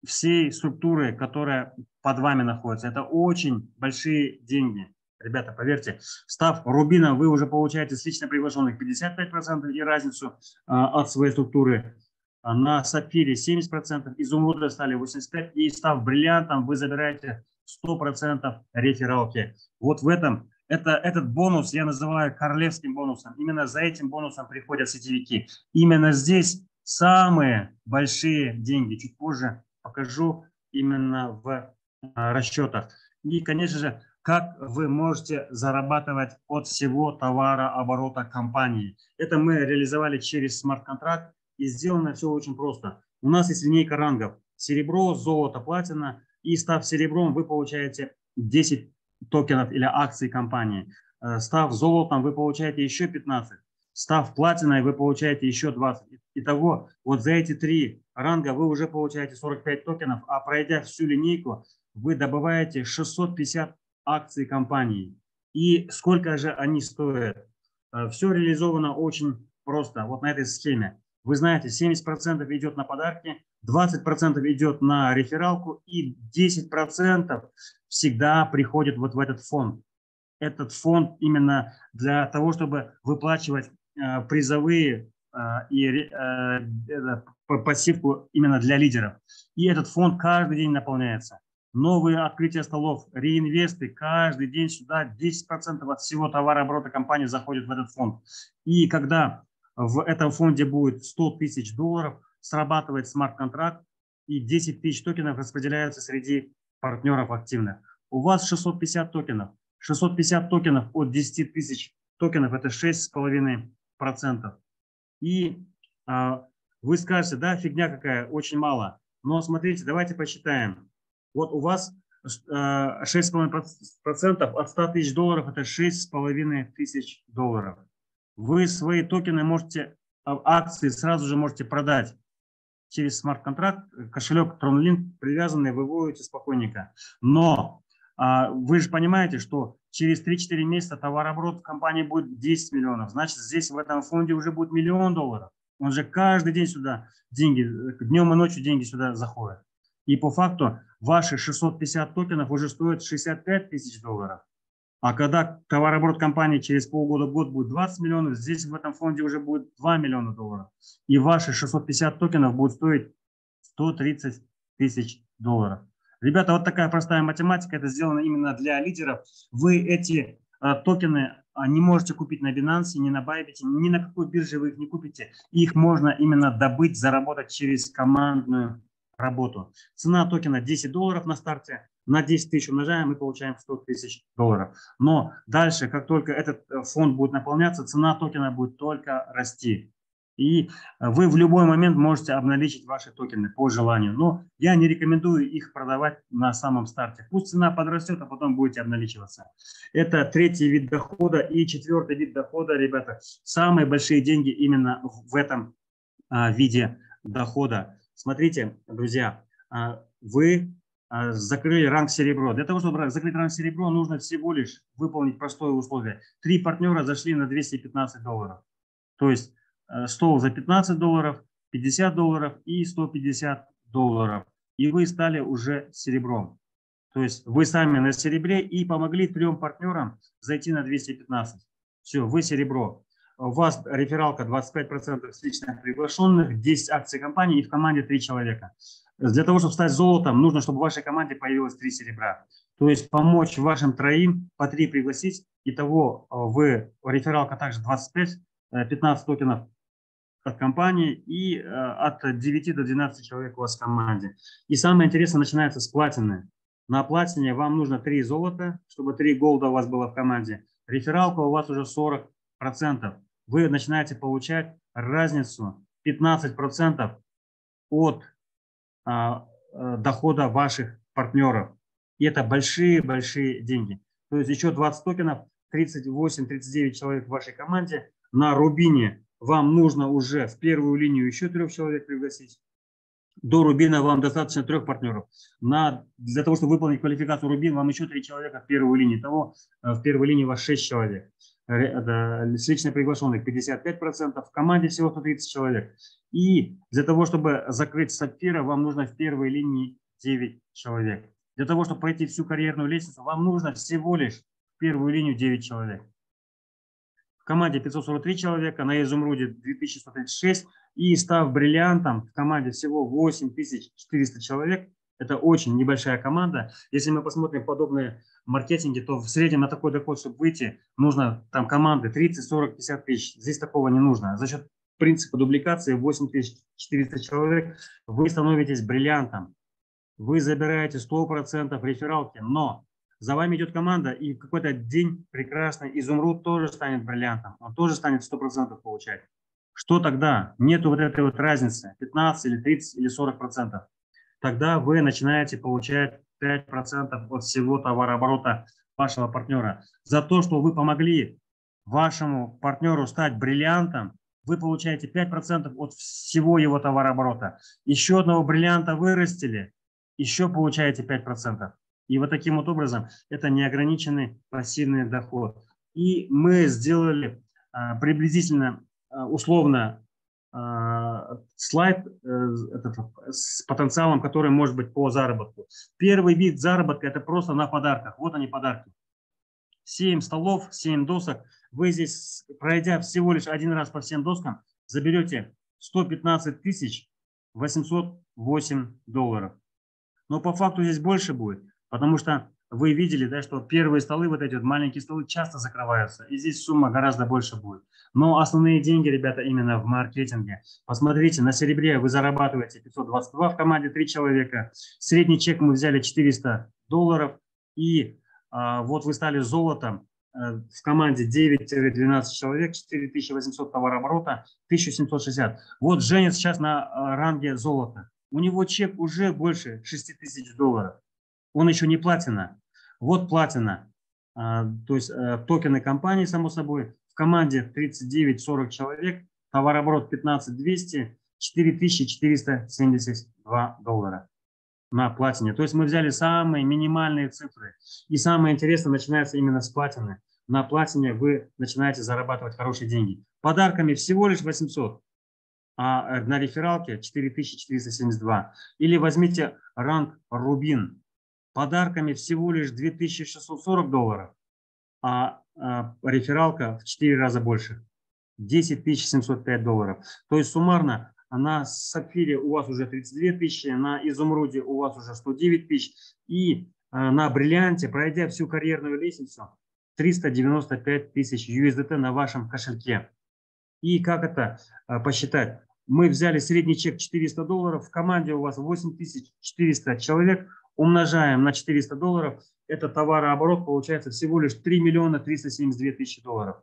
всей структуры, которая под вами находится. Это очень большие деньги. Ребята, поверьте, став рубином, вы уже получаете с лично приглашенных 55% и разницу а, от своей структуры. На сапфире 70%, изумруда стали 85%, и став бриллиантом, вы забираете 100% рефералки. Вот в этом это, этот бонус я называю королевским бонусом. Именно за этим бонусом приходят сетевики. Именно здесь самые большие деньги. Чуть позже покажу именно в а, расчетах. И, конечно же, как вы можете зарабатывать от всего товара оборота компании. Это мы реализовали через смарт-контракт и сделано все очень просто. У нас есть линейка рангов. Серебро, золото, платина. И став серебром, вы получаете 10 токенов или акций компании. Э, став золотом, вы получаете еще 15. Став платиной, вы получаете еще 20. Итого, вот за эти три ранга вы уже получаете 45 токенов, а пройдя всю линейку, вы добываете 650 акций компании. И сколько же они стоят? Э, Все реализовано очень просто, вот на этой схеме. Вы знаете, 70% идет на подарки, 20% идет на рефералку и 10% всегда приходит вот в этот фонд. Этот фонд именно для того, чтобы выплачивать э, призовые э, и э, пассивку именно для лидеров. И этот фонд каждый день наполняется. Новые открытия столов, реинвесты, каждый день сюда 10% от всего товарооборота компании заходит в этот фонд. И когда в этом фонде будет 100 тысяч долларов, срабатывает смарт-контракт, и 10 тысяч токенов распределяются среди партнеров активных. У вас 650 токенов. 650 токенов от 10 тысяч токенов – это 6,5%. И а, вы скажете, да, фигня какая, очень мало. Но смотрите, давайте посчитаем. Вот у вас 6,5% а, от 100 тысяч долларов – это 6,5 тысяч долларов. Вы свои токены можете, а, акции сразу же можете продать через смарт-контракт, кошелек TronLink привязанный, вы выводите спокойненько. Но а, вы же понимаете, что через 3-4 месяца товарооборот в компании будет 10 миллионов. Значит, здесь в этом фонде уже будет миллион долларов. Он же каждый день сюда деньги, днем и ночью деньги сюда заходят. И по факту ваши 650 токенов уже стоят 65 тысяч долларов. А когда товарооборот компании через полгода, год будет 20 миллионов, здесь в этом фонде уже будет 2 миллиона долларов. И ваши 650 токенов будут стоить 130 тысяч долларов. Ребята, вот такая простая математика, это сделано именно для лидеров. Вы эти а, токены не можете купить на Binance, ни на Bybit, ни на какой бирже вы их не купите. Их можно именно добыть, заработать через командную работу. Цена токена 10 долларов на старте. На 10 тысяч умножаем, мы получаем 100 тысяч долларов. Но дальше, как только этот э, фонд будет наполняться, цена токена будет только расти. И вы в любой момент можете обналичить ваши токены по желанию. Но я не рекомендую их продавать на самом старте. Пусть цена подрастет, а потом будете обналичиваться. Это третий вид дохода. И четвертый вид дохода, ребята, самые большие деньги именно в этом а, виде дохода. Смотрите, друзья, а, вы закрыли ранг серебро. Для того, чтобы закрыть ранг серебро, нужно всего лишь выполнить простое условие. Три партнера зашли на 215 долларов. То есть Э, стол за 15 долларов, 50 долларов и 150 долларов. И вы стали уже серебром. То есть вы сами на серебре и помогли трем партнерам зайти на 215. Все, вы серебро. У вас рефералка 25% с личных приглашенных, 10 акций компании и в команде 3 человека. Для того, чтобы стать золотом, нужно, чтобы в вашей команде появилось 3 серебра. То есть помочь вашим троим по 3 пригласить. Итого э, вы, рефералка также 25, 15 э, токенов от компании и э, от 9 до 12 человек у вас в команде. И самое интересное начинается с платины. На платине вам нужно 3 золота, чтобы 3 голда у вас было в команде. Рефералка у вас уже 40%. Вы начинаете получать разницу 15% от дохода ваших партнеров. И это большие-большие деньги. То есть еще 20 токенов, 38-39 человек в вашей команде на рубине вам нужно уже в первую линию еще трех человек пригласить. До Рубина вам достаточно трех партнеров. На, для того, чтобы выполнить квалификацию Рубин, вам еще три человека в первую линию. Того э, в первой линии у вас шесть человек. С лично приглашенных 55%, в команде всего 130 человек. И для того, чтобы закрыть сапфира, вам нужно в первой линии 9 человек. Для того, чтобы пройти всю карьерную лестницу, вам нужно всего лишь в первую линию 9 человек в команде 543 человека, на изумруде 2136 и став бриллиантом в команде всего 8400 человек. Это очень небольшая команда. Если мы посмотрим подобные маркетинги, то в среднем на такой доход, чтобы выйти, нужно там команды 30, 40, 50 тысяч. Здесь такого не нужно. За счет принципа дубликации 8400 человек вы становитесь бриллиантом. Вы забираете 100% рефералки, но за вами идет команда, и какой-то день прекрасный изумруд тоже станет бриллиантом, он тоже станет 100% получать. Что тогда? Нету вот этой вот разницы, 15 или 30 или 40%. Тогда вы начинаете получать 5% от всего товарооборота вашего партнера. За то, что вы помогли вашему партнеру стать бриллиантом, вы получаете 5% от всего его товарооборота. Еще одного бриллианта вырастили, еще получаете 5%. И вот таким вот образом это неограниченный пассивный доход. И мы сделали а, приблизительно а, условно слайд э, этот, с потенциалом, который может быть по заработку. Первый вид заработка – это просто на подарках. Вот они подарки. 7 столов, 7 досок. Вы здесь, пройдя всего лишь один раз по всем доскам, заберете 115 тысяч 808 долларов. Но по факту здесь больше будет. Потому что вы видели, да, что первые столы, вот эти вот маленькие столы, часто закрываются. И здесь сумма гораздо больше будет. Но основные деньги, ребята, именно в маркетинге. Посмотрите, на серебре вы зарабатываете 522 в команде, 3 человека. Средний чек мы взяли 400 долларов. И а, вот вы стали золотом э, в команде 9-12 человек, 4800 товарооборота, 1760. Вот Женя сейчас на а, ранге золота. У него чек уже больше 6000 долларов он еще не платина. Вот платина, а, то есть э, токены компании, само собой, в команде 39-40 человек, товарооборот 15-200, 4472 доллара на платине. То есть мы взяли самые минимальные цифры. И самое интересное начинается именно с платины. На платине вы начинаете зарабатывать хорошие деньги. Подарками всего лишь 800, а э, на рефералке 4472. Или возьмите ранг Рубин подарками всего лишь 2640 долларов, а, а рефералка в 4 раза больше. 10 705 долларов. То есть суммарно на сапфире у вас уже 32 тысячи, на изумруде у вас уже 109 тысяч и а, на бриллианте, пройдя всю карьерную лестницу, 395 тысяч USDT на вашем кошельке. И как это а, посчитать? Мы взяли средний чек 400 долларов, в команде у вас 8400 человек, умножаем на 400 долларов, это товарооборот получается всего лишь 3 миллиона 372 тысячи долларов.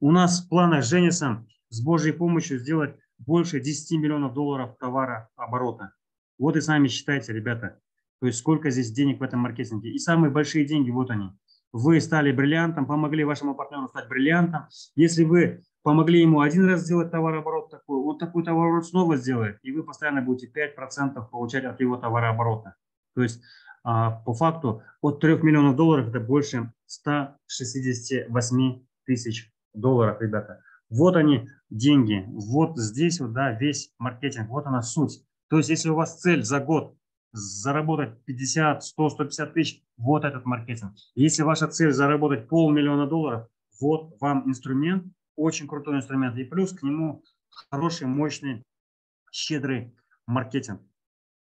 У нас в планах с Женисом с Божьей помощью сделать больше 10 миллионов долларов товарооборота. Вот и сами считайте, ребята, то есть сколько здесь денег в этом маркетинге. И самые большие деньги, вот они. Вы стали бриллиантом, помогли вашему партнеру стать бриллиантом. Если вы помогли ему один раз сделать товарооборот такой, вот такой товарооборот снова сделает, и вы постоянно будете 5% получать от его товарооборота. То есть а, по факту от 3 миллионов долларов это больше 168 тысяч долларов, ребята. Вот они, деньги. Вот здесь вот, да, весь маркетинг. Вот она суть. То есть, если у вас цель за год заработать 50, 100, 150 тысяч, вот этот маркетинг. Если ваша цель заработать полмиллиона долларов, вот вам инструмент, очень крутой инструмент. И плюс к нему хороший, мощный, щедрый маркетинг.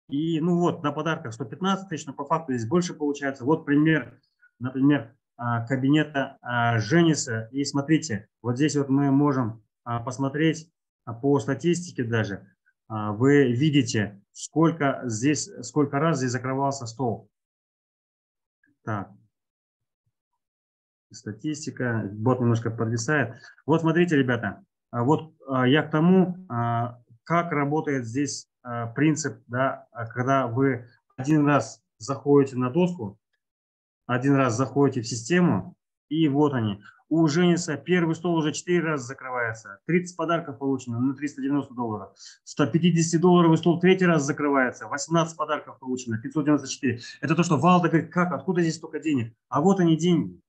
И ну вот, на подарках 115 тысяч, но по факту здесь больше получается. Вот пример, например, а, кабинета а, Жениса. И смотрите, вот здесь вот мы можем а, посмотреть по статистике даже. Вы видите, сколько здесь, сколько раз здесь закрывался стол. Так. Статистика, бот немножко подвисает. Вот смотрите, ребята, вот я к тому, как работает здесь принцип, да, когда вы один раз заходите на доску, один раз заходите в систему, и вот они. У Жениса первый стол уже 4 раза закрывается. 30 подарков получено на 390 долларов. 150 долларовый стол третий раз закрывается. 18 подарков получено, 594. Это то, что Валда говорит, как, откуда здесь столько денег? А вот они деньги.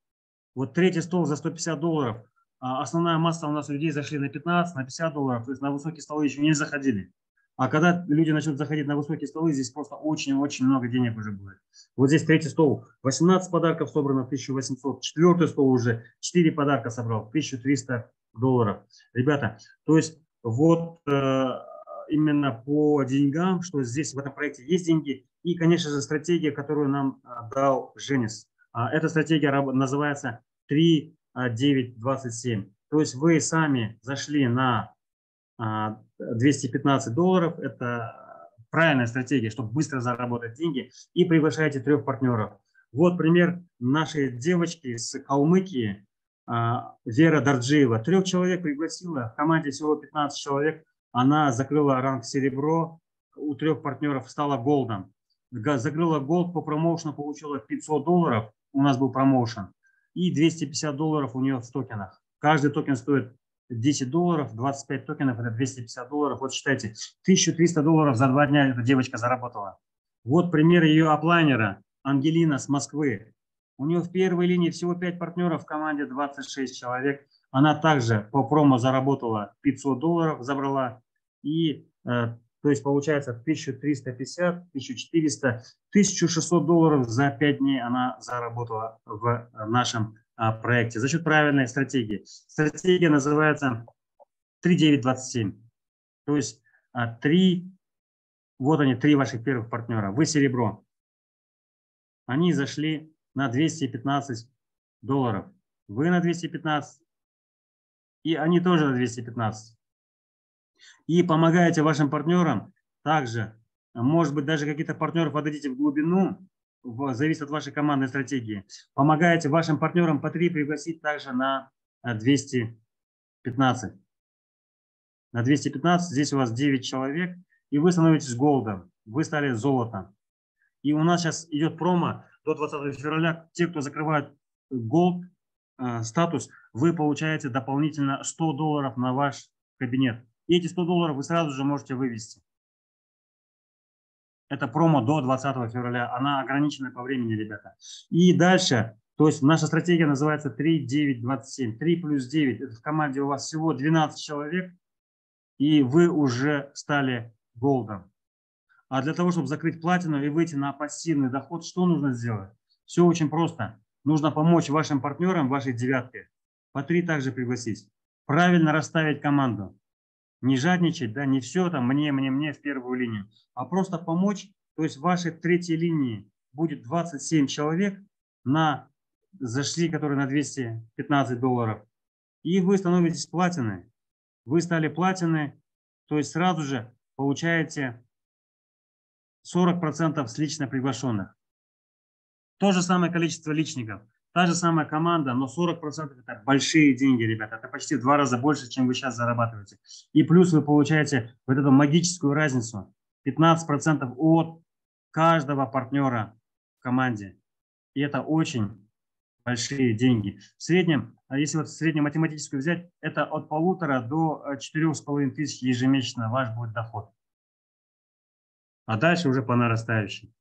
Вот третий стол за 150 долларов. А основная масса у нас людей зашли на 15, на 50 долларов. То есть на высокие столы еще не заходили. А когда люди начнут заходить на высокие столы, здесь просто очень-очень много денег уже будет. Вот здесь третий стол, 18 подарков собрано, 1800. Четвертый стол уже 4 подарка собрал, 1300 долларов. Ребята, то есть вот э, именно по деньгам, что здесь в этом проекте есть деньги. И, конечно же, стратегия, которую нам э, дал Женис. А, эта стратегия называется 3.9.27. То есть вы сами зашли на 215 а, долларов – это правильная стратегия, чтобы быстро заработать деньги, и приглашаете трех партнеров. Вот пример нашей девочки с Калмыкии, а, Вера Дарджиева. Трех человек пригласила, в команде всего 15 человек. Она закрыла ранг серебро, у трех партнеров стала gold ом. Закрыла gold по промоушену, получила 500 долларов, у нас был промоушен, и 250 долларов у нее в токенах. Каждый токен стоит 10 долларов, 25 токенов, это 250 долларов. Вот считайте, 1300 долларов за два дня эта девочка заработала. Вот пример ее оплайнера, Ангелина с Москвы. У нее в первой линии всего 5 партнеров, в команде 26 человек. Она также по промо заработала 500 долларов, забрала. И, э, то есть получается 1350, 1400, 1600 долларов за 5 дней она заработала в нашем а, проекте за счет правильной стратегии. Стратегия называется 3927. То есть а, три, вот они, три ваших первых партнера. Вы серебро. Они зашли на 215 долларов. Вы на 215. И они тоже на 215. И помогаете вашим партнерам также. Может быть, даже какие-то партнеров отдадите в глубину, зависит от вашей командной стратегии. Помогаете вашим партнерам по 3 пригласить также на 215. Э, на 215 здесь у вас 9 человек, и вы становитесь голдом, вы стали золотом. И у нас сейчас идет промо до 20 февраля. Те, кто закрывает голд э, статус, вы получаете дополнительно 100 долларов на ваш кабинет. И эти 100 долларов вы сразу же можете вывести. Это промо до 20 февраля. Она ограничена по времени, ребята. И дальше, то есть наша стратегия называется 3, 9, 27. 3 плюс 9. Это в команде у вас всего 12 человек, и вы уже стали голдом. А для того, чтобы закрыть платину и выйти на пассивный доход, что нужно сделать? Все очень просто. Нужно помочь вашим партнерам, вашей девятке. По три также пригласить. Правильно расставить команду не жадничать, да, не все там мне, мне, мне в первую линию, а просто помочь, то есть в вашей третьей линии будет 27 человек на зашли, которые на 215 долларов, и вы становитесь платиной. Вы стали платиной, то есть сразу же получаете 40% с лично приглашенных. То же самое количество личников, та же самая команда, но 40% это большие деньги, ребята. Это почти в два раза больше, чем вы сейчас зарабатываете. И плюс вы получаете вот эту магическую разницу. 15% от каждого партнера в команде. И это очень большие деньги. В среднем, а если вот среднематематическую взять, это от полутора до четырех с половиной тысяч ежемесячно ваш будет доход. А дальше уже по нарастающей.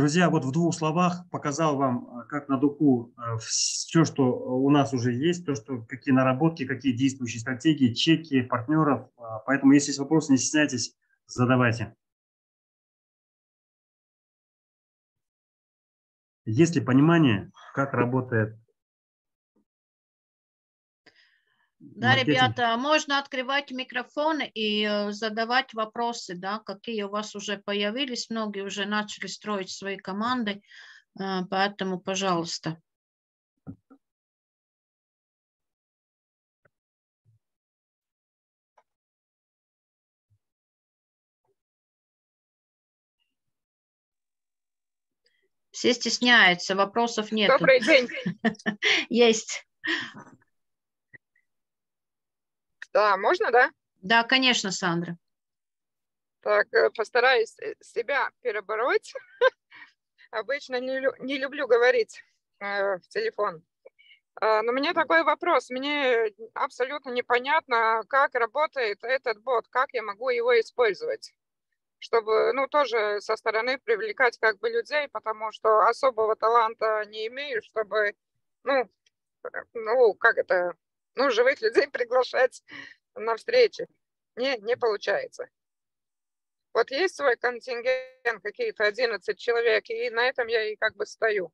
Друзья, вот в двух словах показал вам, э, как на дуку э, все, что у нас уже есть, то, что какие наработки, какие действующие стратегии, чеки, партнеров. Поэтому, если есть вопросы, не стесняйтесь, задавайте. Есть ли понимание, как работает Да, маркетинг? ребята, можно открывать микрофон и э, задавать вопросы, да, какие у вас уже появились, многие уже начали строить свои команды, э, поэтому, пожалуйста. Все стесняются, вопросов нет. Добрый день. Есть. Да, можно, да? Да, конечно, Сандра. Так, э, постараюсь э, себя перебороть. Обычно не, не люблю говорить э, в телефон. Э, но у меня такой вопрос. Мне абсолютно непонятно, как работает этот бот, как я могу его использовать чтобы, ну, тоже со стороны привлекать как бы людей, потому что особого таланта не имею, чтобы, ну, ну, как это, ну, живых людей приглашать на встречи. Не, не получается. Вот есть свой контингент, какие-то 11 человек, и на этом я и как бы стою.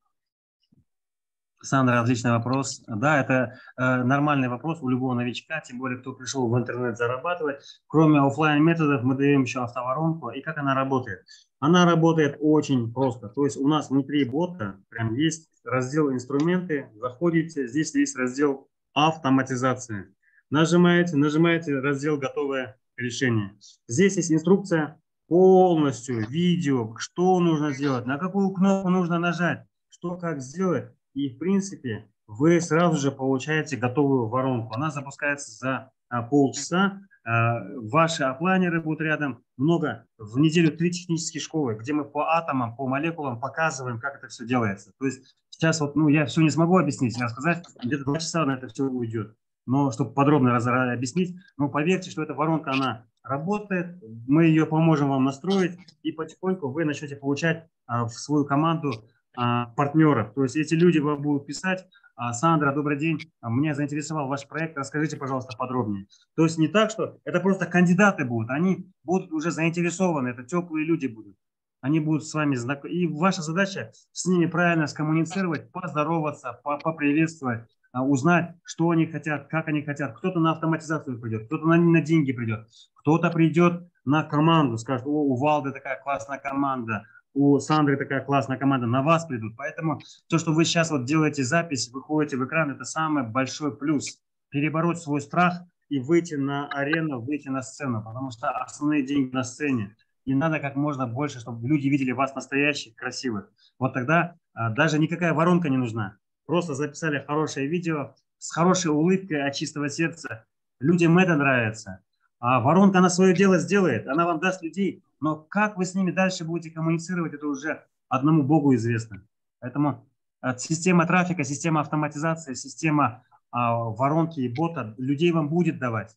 Сандра, отличный вопрос. Да, это э, нормальный вопрос у любого новичка, тем более, кто пришел в интернет зарабатывать. Кроме офлайн методов мы даем еще автоворонку. И как она работает? Она работает очень просто. То есть у нас внутри бота прям есть раздел инструменты. Заходите, здесь есть раздел автоматизация. Нажимаете, нажимаете раздел готовое решение. Здесь есть инструкция полностью, видео, что нужно сделать, на какую кнопку нужно нажать, что как сделать и, в принципе, вы сразу же получаете готовую воронку. Она запускается за а, полчаса. А, ваши оплайнеры будут рядом. Много. В неделю три технические школы, где мы по атомам, по молекулам показываем, как это все делается. То есть сейчас вот, ну, я все не смогу объяснить, рассказать. Где-то два часа на это все уйдет. Но чтобы подробно объяснить, ну, поверьте, что эта воронка, она работает, мы ее поможем вам настроить, и потихоньку вы начнете получать а, в свою команду а, партнеров. То есть эти люди вам будут писать, «А, Сандра, добрый день, а, меня заинтересовал ваш проект, расскажите, пожалуйста, подробнее. То есть не так, что это просто кандидаты будут, они будут уже заинтересованы, это теплые люди будут. Они будут с вами знакомы. И ваша задача с ними правильно скоммуницировать, поздороваться, поприветствовать, узнать, что они хотят, как они хотят. Кто-то на автоматизацию придет, кто-то на, на деньги придет, кто-то придет на команду, скажет, о, у Валды такая классная команда, у Сандры такая классная команда, на вас придут. Поэтому то, что вы сейчас вот делаете запись, выходите в экран, это самый большой плюс. Перебороть свой страх и выйти на арену, выйти на сцену, потому что основные деньги на сцене. И надо как можно больше, чтобы люди видели вас настоящих, красивых. Вот тогда а, даже никакая воронка не нужна. Просто записали хорошее видео с хорошей улыбкой от чистого сердца. Людям это нравится. А воронка на свое дело сделает. Она вам даст людей, но как вы с ними дальше будете коммуницировать, это уже одному Богу известно. Поэтому э, система трафика, система автоматизации, система а, воронки и бота людей вам будет давать.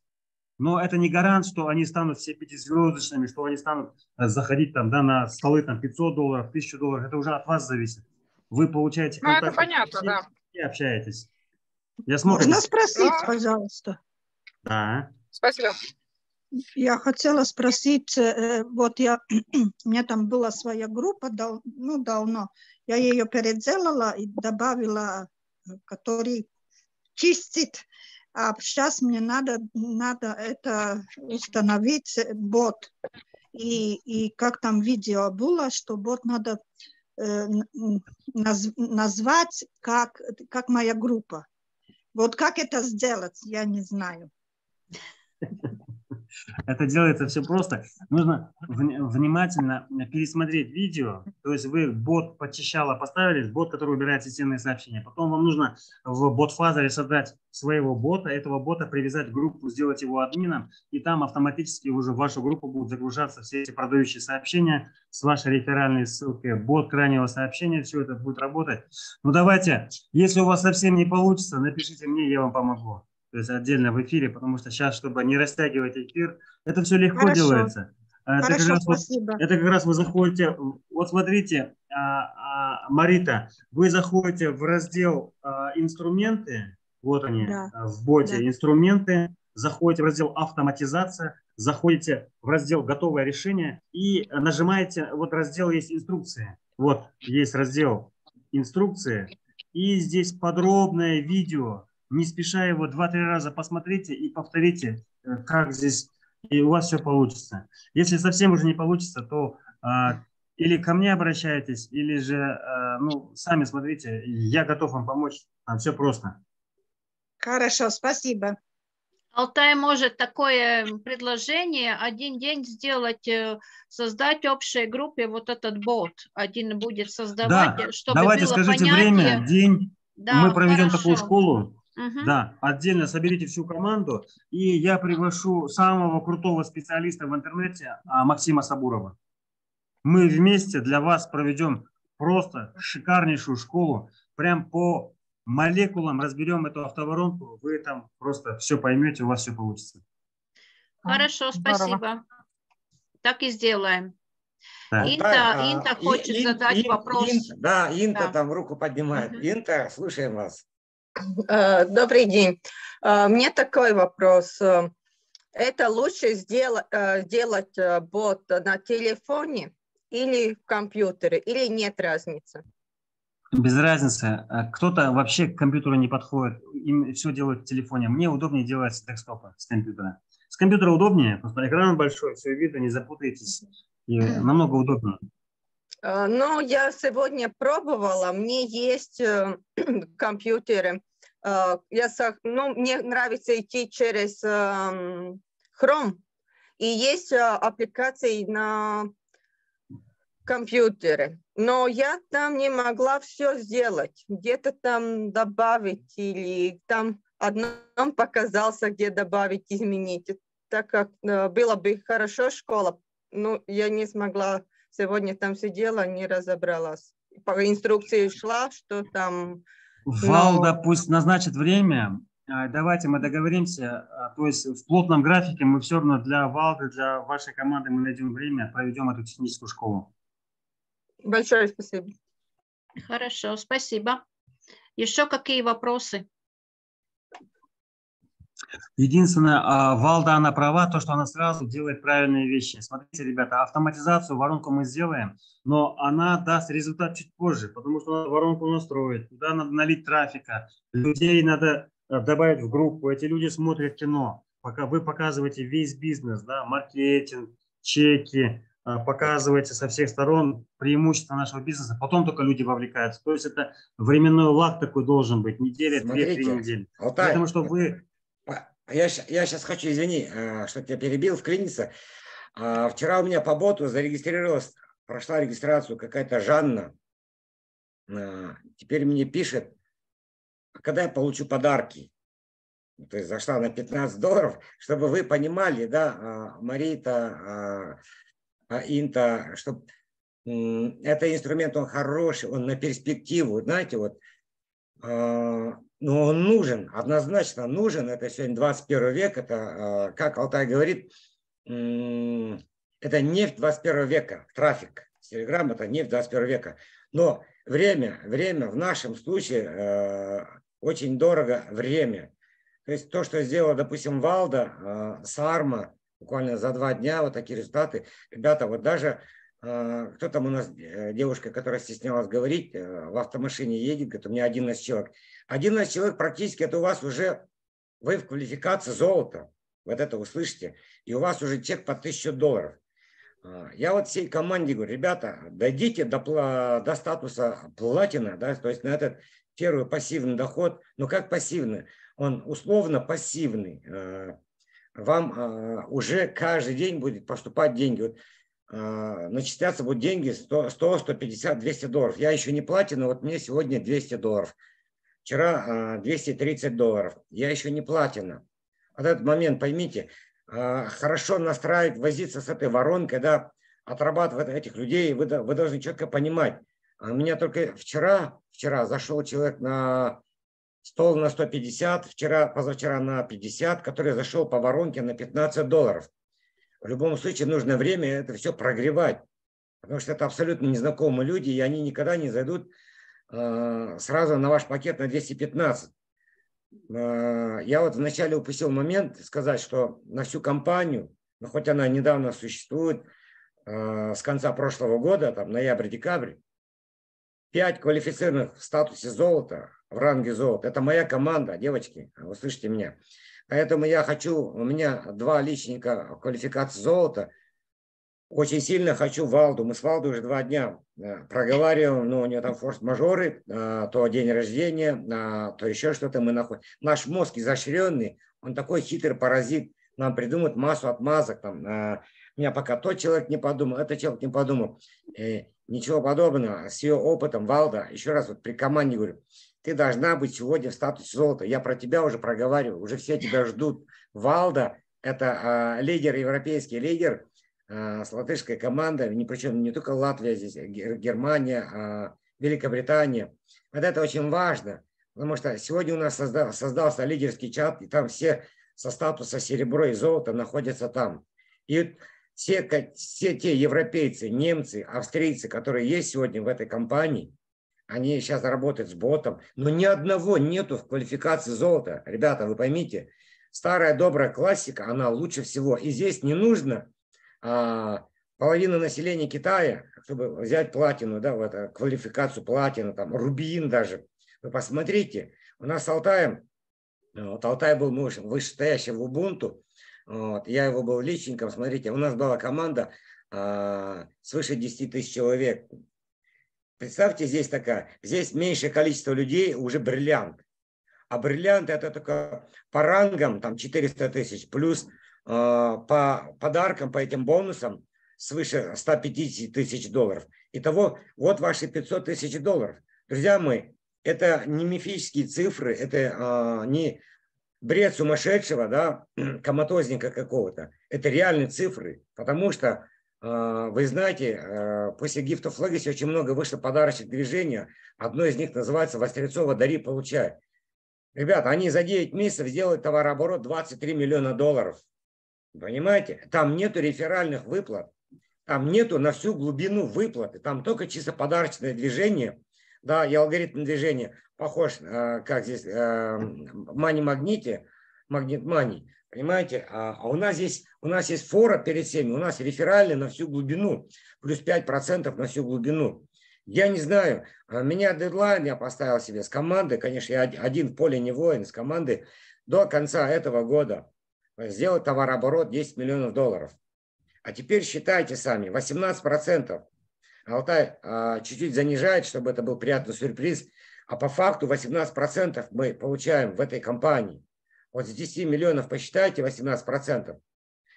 Но это не гарант, что они станут все пятизвездочными, что они станут э, заходить там, да, на столы там, 500 долларов, 1000 долларов. Это уже от вас зависит. Вы получаете контакт. Ну, это понятно, да. И общаетесь. Я смотрю. Можно спросить, Но... пожалуйста? Да. Спасибо. Я хотела спросить, э, вот я, у меня там была своя группа, ну, давно, я ее переделала и добавила, э, который чистит, а сейчас мне надо, надо это установить, э, бот. И, и как там видео было, что бот надо э, наз, назвать как, как моя группа. Вот как это сделать, я не знаю. Это делается все просто. Нужно внимательно пересмотреть видео. То есть вы бот подчищало поставили, бот, который убирает системные сообщения. Потом вам нужно в бот-фазере создать своего бота, этого бота привязать группу, сделать его админом, и там автоматически уже в вашу группу будут загружаться все эти продающие сообщения с вашей реферальной ссылкой, бот крайнего сообщения, все это будет работать. Ну давайте, если у вас совсем не получится, напишите мне, я вам помогу то есть отдельно в эфире, потому что сейчас, чтобы не растягивать эфир, это все легко Хорошо. делается. А, это, Хорошо, как раз вот, спасибо. это как раз вы заходите, вот смотрите, а, а, Марита, вы заходите в раздел а, инструменты, вот они Да. а, в боте, Да. инструменты, заходите в раздел автоматизация, заходите в раздел готовое решение и нажимаете, вот раздел есть инструкции, вот есть раздел инструкции, и здесь подробное видео, не спеша его два-три раза посмотрите и повторите, э, как здесь, и у вас все получится. Если совсем уже не получится, то а, или ко мне обращайтесь, или же, а, ну, сами смотрите, я готов вам помочь, там все просто. Хорошо, спасибо. Алтай может такое предложение один день сделать, э, создать общей группе вот этот бот. Один будет создавать, Да, э, чтобы давайте было скажите понятие. время, день, Да, мы проведем хорошо. такую школу, Мгм. Да, отдельно соберите всю команду, и я приглашу самого крутого специалиста в интернете а, Максима Сабурова. Мы вместе для вас проведем просто шикарнейшую школу, прям по молекулам разберем эту автоворонку, вы там просто все поймете, у вас все получится. Хорошо, Здорово. спасибо. Так и сделаем. Так. Инта, Алтай, а, Инта хочет Ин- задать Ин- вопрос. Инта, да, Инта Да. там руку поднимает. Мгм. Инта, слушаем вас. Э, Добрый день. Э, Мне такой вопрос. Э, Это лучше сделать, сделать э, бот на телефоне или в компьютере, или нет разницы? Без разницы. Кто-то вообще к компьютеру не подходит, им все делают в телефоне. Мне удобнее делать с десктопа, с компьютера. С компьютера удобнее, просто экран большой, все видно, не запутаетесь. И намного удобнее. Ну, я сегодня пробовала, мне есть э, компьютеры. Э, Я, ну, мне нравится идти через эм, Chrome, и есть аппликации на компьютере. Но я там не могла все сделать. Где-то там добавить или там одном показался, где добавить, изменить. Так как было бы хорошо школа, ну, я не смогла сегодня там сидела, не разобралась. По инструкции шла, что там... Валда пусть назначит время. А, Давайте мы договоримся. а, То есть в плотном графике мы все равно для Валды, для вашей команды мы найдем время, проведем эту техническую школу. Большое спасибо. Хорошо, спасибо. Еще какие вопросы? Единственное, а, Валда, она права, то, что она сразу делает правильные вещи. Смотрите, ребята, автоматизацию, воронку мы сделаем, но она даст результат чуть позже, потому что надо воронку настроить, туда надо налить трафика, людей надо э, добавить в группу, эти люди смотрят кино, пока вы показываете весь бизнес, да, маркетинг, чеки, а, показываете со всех сторон преимущества нашего бизнеса, потом только люди вовлекаются. То есть это временной лаг такой должен быть, неделя, две-три Смотрите, недели. Алтай, Потому что вы Я, щ- я сейчас хочу, извини, э, что тебя перебил, вклиниться. А, Вчера у меня по боту зарегистрировалась, прошла регистрацию какая-то Жанна. А, Теперь мне пишет, «А когда я получу подарки. То есть зашла на 15 долларов, чтобы вы понимали, да, а, Марита, а, а, Инта, что это инструмент, он хороший, он на перспективу, знаете, вот а, но он нужен, однозначно нужен. Это сегодня 21 век, это, а, как Алтай говорит, это нефть 21 века, трафик. Телеграм – это нефть 21 века. Но время, время в нашем случае э, очень дорого время. То есть то, что сделала, допустим, Валда, э, Сарма, буквально за два дня вот такие результаты. Ребята, вот даже э, кто там у нас, э, девушка, которая стеснялась говорить, э, в автомашине едет, говорит, у меня 11 человек. 11 человек практически это у вас уже, вы в квалификации золота, вот это услышите, и у вас уже чек по 1000 долларов. А, Я вот всей команде говорю, ребята, дойдите до, до статуса платина, да, то есть на этот первый пассивный доход, но как пассивный? Он условно пассивный. Э, вам э, уже каждый день будет поступать деньги. Вот, начисляться будут деньги 100, 100, 150, 200 долларов. Я еще не платину, вот мне сегодня 200 долларов. Вчера э, 230 долларов. Я еще не платина. Вот этот момент, поймите, э, хорошо настраивать, возиться с этой воронкой, да, отрабатывать этих людей, вы, вы должны четко понимать. А у меня только вчера, вчера зашел человек на стол на 150, вчера, позавчера на 50, который зашел по воронке на 15 долларов. В любом случае нужно время это все прогревать, потому что это абсолютно незнакомые люди, и они никогда не зайдут сразу на ваш пакет на 215. Э, я вот вначале упустил момент сказать, что на всю компанию, но хоть она недавно существует, э, с конца прошлого года, там ноябрь-декабрь, 5 квалифицированных в статусе золота, в ранге золота. Это моя команда, девочки, вы слышите меня. Поэтому я хочу, у меня два личника квалификации золота. Очень сильно хочу Валду. Мы с Валдой уже два дня э, проговариваем, но у нее там форс-мажоры, э, то день рождения, э, то еще что-то мы находим. Наш мозг изощренный, он такой хитрый паразит, нам придумают массу отмазок. Там, у меня пока тот человек не подумал, этот человек не подумал. Ничего подобного. С ее опытом, Валда, еще раз вот при команде говорю, ты должна быть сегодня в статусе золота. Я про тебя уже проговариваю, уже все тебя ждут. Валда – это лидер, европейский лидер э, с латышской командой, не, причем не только Латвия здесь, а Германия, э, Великобритания. Вот это очень важно, потому что сегодня у нас создал, создался лидерский чат, и там все со статуса серебро и золото находятся там. И все, все те европейцы, немцы, австрийцы, которые есть сегодня в этой компании, они сейчас работают с ботом, но ни одного нету в квалификации золота. Ребята, вы поймите, старая добрая классика, она лучше всего. И здесь не нужно а, половина населения Китая, чтобы взять платину, да, вот, квалификацию платину, там, рубин даже. Вы посмотрите, у нас с Алтаем, вот Алтай был вышестоящий в Убунту, вот, я его был личником, смотрите, у нас была команда а, свыше 10 тысяч человек. Представьте, здесь такая, здесь меньшее количество людей уже бриллиант. А бриллиант это только по рангам, там 400 тысяч, плюс э, по подаркам, по этим бонусам свыше 150 тысяч долларов. Итого, вот ваши 500 тысяч долларов. Друзья мои, это не мифические цифры, это э, не бред сумасшедшего, да, коматозника какого-то. Это реальные цифры, потому что а, вы знаете, после Gift of Legacy очень много вышло подарочных движений. Одно из них называется «Вострецова дари, получай». Ребята, они за 9 месяцев сделали товарооборот 23 миллиона долларов. Понимаете? Там нету реферальных выплат. Там нету на всю глубину выплаты. Там только чисто подарочное движение. Да, и алгоритм движения похож, а, как здесь, мани-магните, магнит-мани. Понимаете? А, а у нас здесь у нас есть фора перед всеми, у нас реферальный на всю глубину, плюс 5% на всю глубину. Я не знаю, а, меня дедлайн я поставил себе с командой, конечно, я один в поле не воин, с командой до конца этого года сделать товарооборот 10 миллионов долларов. А теперь считайте сами, 18%. Алтай а, чуть-чуть занижает, чтобы это был приятный сюрприз, а по факту 18% мы получаем в этой компании. Вот с 10 миллионов посчитайте 18%.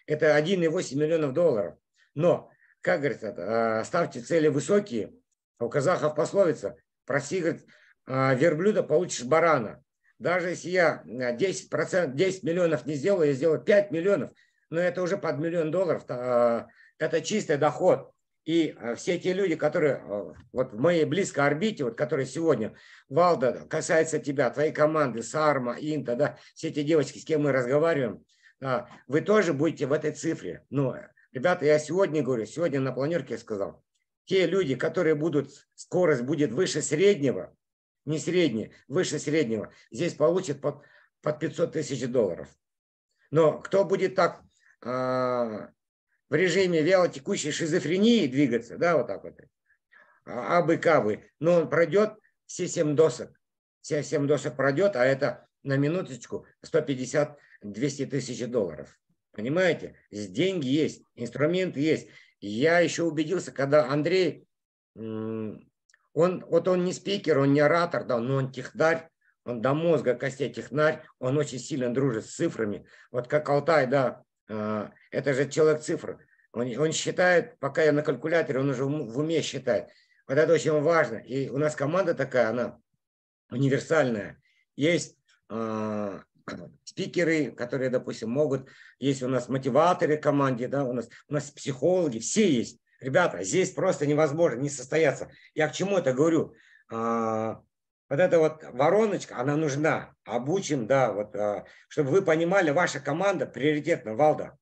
Это 1,8 миллионов долларов. Но, как говорится, а, ставьте цели высокие. У казахов пословица, проси, говорит, а, верблюда, получишь барана. Даже если я 10%, 10 миллионов не сделаю, я сделаю 5 миллионов, но это уже под миллион долларов, а, это чистый доход. И все те люди, которые вот в моей близкой орбите, вот которые сегодня, Валда, касается тебя, твоей команды, Сарма, Инта, да, все эти девочки, с кем мы разговариваем, вы тоже будете в этой цифре. Но, ребята, я сегодня говорю, сегодня на планерке сказал, те люди, которые будут, скорость будет выше среднего, не средняя, выше среднего, здесь получат под, под 500 тысяч долларов. Но кто будет так в режиме вялотекущей шизофрении двигаться, да, вот так вот, абы-кабы, но он пройдет все семь досок, все семь досок пройдет, а это на минуточку 150-200 тысяч долларов. Понимаете? Деньги есть, инструмент есть. Я еще убедился, когда Андрей, он, вот он не спикер, он не оратор, да, но он техдарь, он до мозга костей технарь, он очень сильно дружит с цифрами. Вот как Алтай, да, а, это же человек цифр. Он, он считает, пока я на калькуляторе, он уже в уме считает. Вот это очень важно. И у нас команда такая, она универсальная. Есть э, спикеры, которые, допустим, могут, есть у нас мотиваторы команде, да, у нас, у нас психологи, все есть. Ребята, здесь просто невозможно не состояться. Я к чему это говорю? А, вот эта вот вороночка, она нужна. Обучим, да, вот, а, чтобы вы понимали, ваша команда приоритетна, Валда.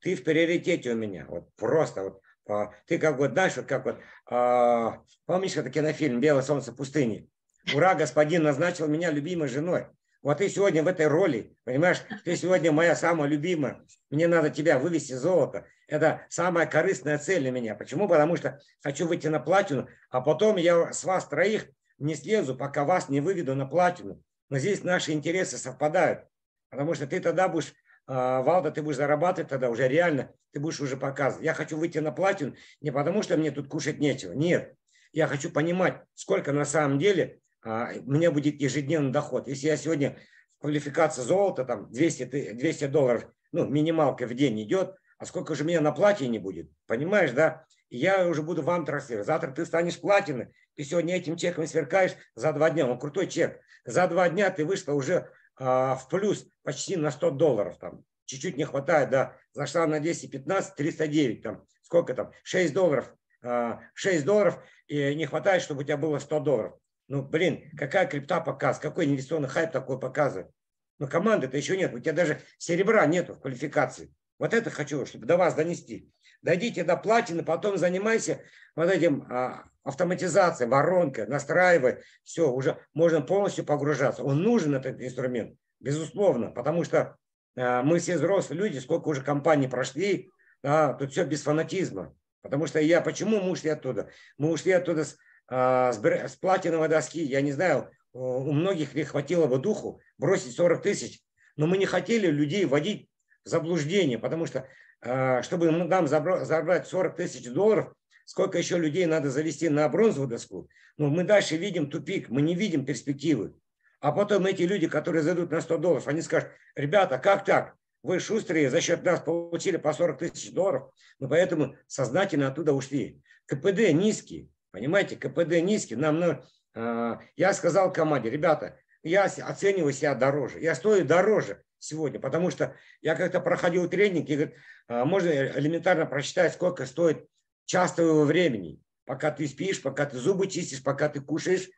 Ты в приоритете у меня, вот просто вот. А, ты как вот, вот как вот, а, помнишь, это кинофильм «Белое солнце пустыни»? Ура, господин назначил меня любимой женой. Вот ты сегодня в этой роли, понимаешь, ты сегодня моя самая любимая. Мне надо тебя вывести золото. Это самая корыстная цель для меня. Почему? Потому что хочу выйти на платину, а потом я с вас троих не слезу, пока вас не выведу на платину. Но здесь наши интересы совпадают. Потому что ты тогда будешь, а, Валда, ты будешь зарабатывать тогда уже реально, ты будешь уже показывать. Я хочу выйти на платину не потому, что мне тут кушать нечего. Нет. Я хочу понимать, сколько на самом деле у меня будет ежедневный доход. Если я сегодня в квалификации золота, там 200, 200 долларов, ну, минималка в день идет, а сколько же меня на платье не будет, понимаешь, да? Я уже буду вам транслировать. Завтра ты станешь платиной, ты сегодня этим чеком сверкаешь за два дня, он крутой чек. За два дня ты вышла уже а, в плюс почти на 100 долларов там. Чуть-чуть не хватает, да. Зашла на 215, 309 там. Сколько там? 6 долларов. А, 6 долларов и не хватает, чтобы у тебя было 100 долларов. Ну, блин, какая крипта показ, какой инвестиционный хайп такой показывает. Но команды-то еще нет, у тебя даже серебра нету в квалификации. Вот это хочу, чтобы до вас донести. Дойдите до платины, потом занимайся вот этим а, автоматизацией, воронкой, настраивай. Все, уже можно полностью погружаться. Он нужен, этот инструмент, безусловно, потому что а, мы все взрослые люди, сколько уже компаний прошли, а, тут все без фанатизма. Потому что я, почему мы ушли оттуда? Мы ушли оттуда с с платиновой доски, я не знаю, у многих не хватило бы духу бросить 40 тысяч, но мы не хотели людей вводить в заблуждение, потому что, а, чтобы нам забрать 40 тысяч долларов, сколько еще людей надо завести на бронзовую доску, но мы дальше видим тупик, мы не видим перспективы. А потом эти люди, которые зайдут на 100 долларов, они скажут, ребята, как так? Вы шустрые, за счет нас получили по 40 тысяч долларов, мы поэтому сознательно оттуда ушли. КПД низкий, Понимаете, КПД низкий. Нам, ну, я сказал команде, ребята, я оцениваю себя дороже. Я стою дороже сегодня, потому что я как-то проходил тренинг, и говорит, э, можно элементарно прочитать, сколько стоит час твоего времени. Пока ты спишь, пока ты зубы чистишь, пока ты кушаешь,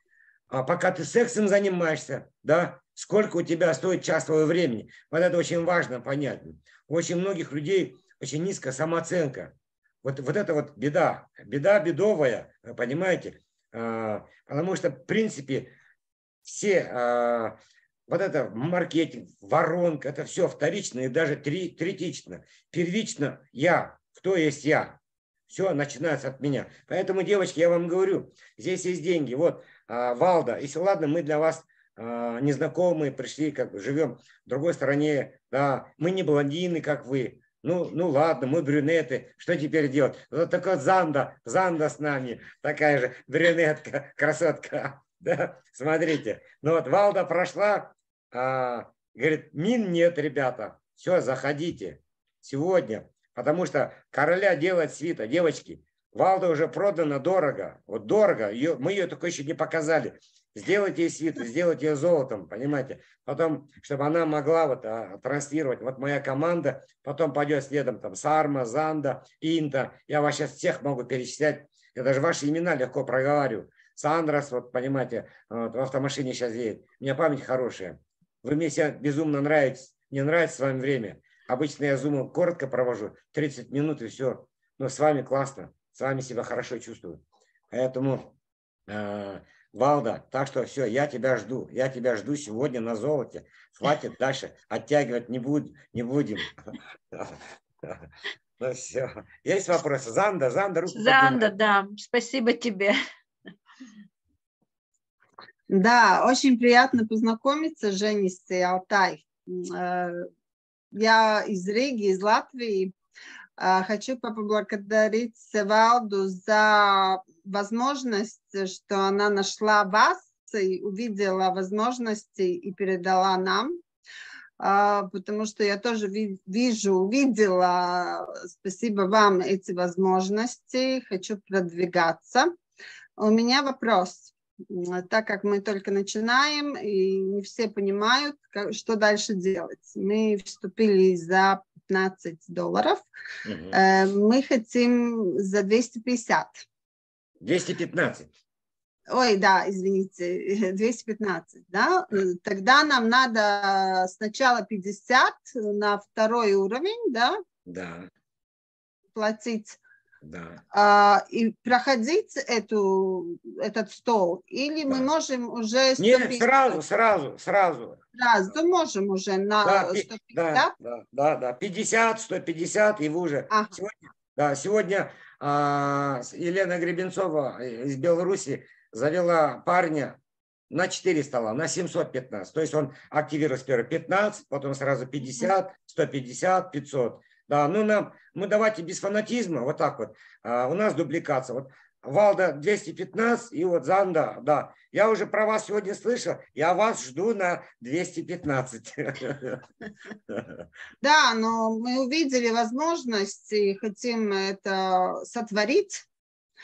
а пока ты сексом занимаешься, да, сколько у тебя стоит час твоего времени. Вот это очень важно понять. У очень многих людей очень низкая самооценка. Вот, вот это вот беда, беда бедовая, понимаете? А, потому что, в принципе, все, а, вот это маркетинг, воронка, это все вторично и даже три, третично. Первично я, кто есть я. Все начинается от меня. Поэтому, девочки, я вам говорю, здесь есть деньги. Вот, а, Валда, если ладно, мы для вас незнакомые, пришли, как живем в другой стороне, да, мы не блондины, как вы, ну, ну ладно, мы брюнеты, что теперь делать? Вот такая Занда, Занда с нами, такая же брюнетка, красотка. Да? Смотрите, ну вот Валда прошла, а, говорит, мин нет, ребята, все, заходите сегодня, потому что короля делает свита, девочки, Валда уже продана дорого, вот дорого, ее, мы ее только еще не показали. Сделайте ей свиту, сделайте ее золотом, понимаете? Потом, чтобы она могла вот а, транслировать, вот моя команда, потом пойдет следом там Сарма, Занда, Инта, я вас сейчас всех могу перечислять, я даже ваши имена легко проговариваю. Сандрас, вот понимаете, вот, в автомашине сейчас едет. У меня память хорошая. Вы мне себя безумно нравитесь. Мне нравится с вами время. Обычно я зумом коротко провожу, 30 минут и все. Но с вами классно, с вами себя хорошо чувствую. Поэтому э, Валда, так что все, я тебя жду. Я тебя жду сегодня на золоте. Хватит дальше оттягивать не, буд, не будем. Ну все. Есть вопросы? Занда, Занда, руку Занда, да. Спасибо тебе. Да, очень приятно познакомиться, Женя, с Алтай. Э, я из Риги, из Латвии. Э, хочу поблагодарить Валду за возможность, что она нашла вас и увидела возможности и передала нам. А, потому что я тоже вижу, увидела, спасибо вам, эти возможности, хочу продвигаться. У меня вопрос, так как мы только начинаем, и не все понимают, что дальше делать. Мы вступили за 15 долларов, угу. мы хотим за 250. 215. Ой, да, извините, 215, да? Тогда нам надо сначала 50 на второй уровень, да? Да. Платить. Да. А, и проходить эту, этот стол, или да. мы можем уже... 150... Нет, сразу, сразу, сразу. Сразу можем уже на да, 150? Да, да, да, да, 50, 150, и вы уже... Ага. Сегодня, да, сегодня а, Елена Гребенцова из Беларуси завела парня на 4 стола, на 715. То есть он активирует сперва 15, потом сразу 50, 150, 500. Да, ну нам, мы давайте без фанатизма, вот так вот. А, у нас дубликация. Вот Валда 215 и вот Занда, да. Я уже про вас сегодня слышал, я вас жду на 215. Да, но мы увидели возможность и хотим это сотворить.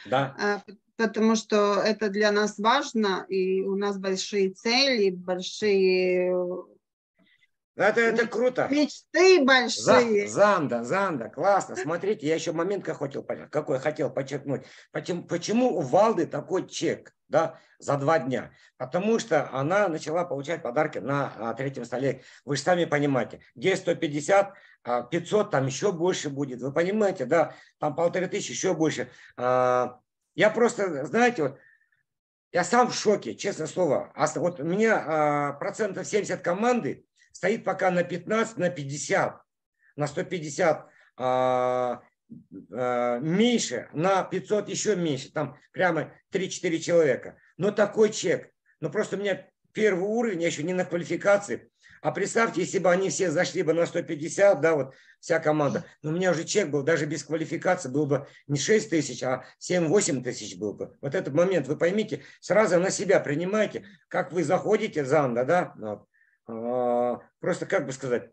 Да. А, потому что это для нас важно, и у нас большие цели, большие это, это круто. Мечты большие. Занда, Занда, классно. Смотрите, я еще момент хотел, какой хотел подчеркнуть. Почему, почему у Валды такой чек да, за два дня? Потому что она начала получать подарки на а, третьем столе. Вы же сами понимаете, где 150, 500, а, там еще больше будет. Вы понимаете, да, там полторы тысячи, еще больше. А, я просто, знаете, вот, я сам в шоке, честное слово. Вот у меня процентов 70 команды, стоит пока на 15, на 50, на 150 а, а, меньше, на 500 еще меньше, там прямо 3-4 человека. Но такой чек, ну просто у меня первый уровень, я еще не на квалификации, а представьте, если бы они все зашли бы на 150, да, вот вся команда, но у меня уже чек был, даже без квалификации, был бы не 6 тысяч, а 7-8 тысяч был бы. Вот этот момент, вы поймите, сразу на себя принимайте, как вы заходите Занда, да, вот, а, просто как бы сказать,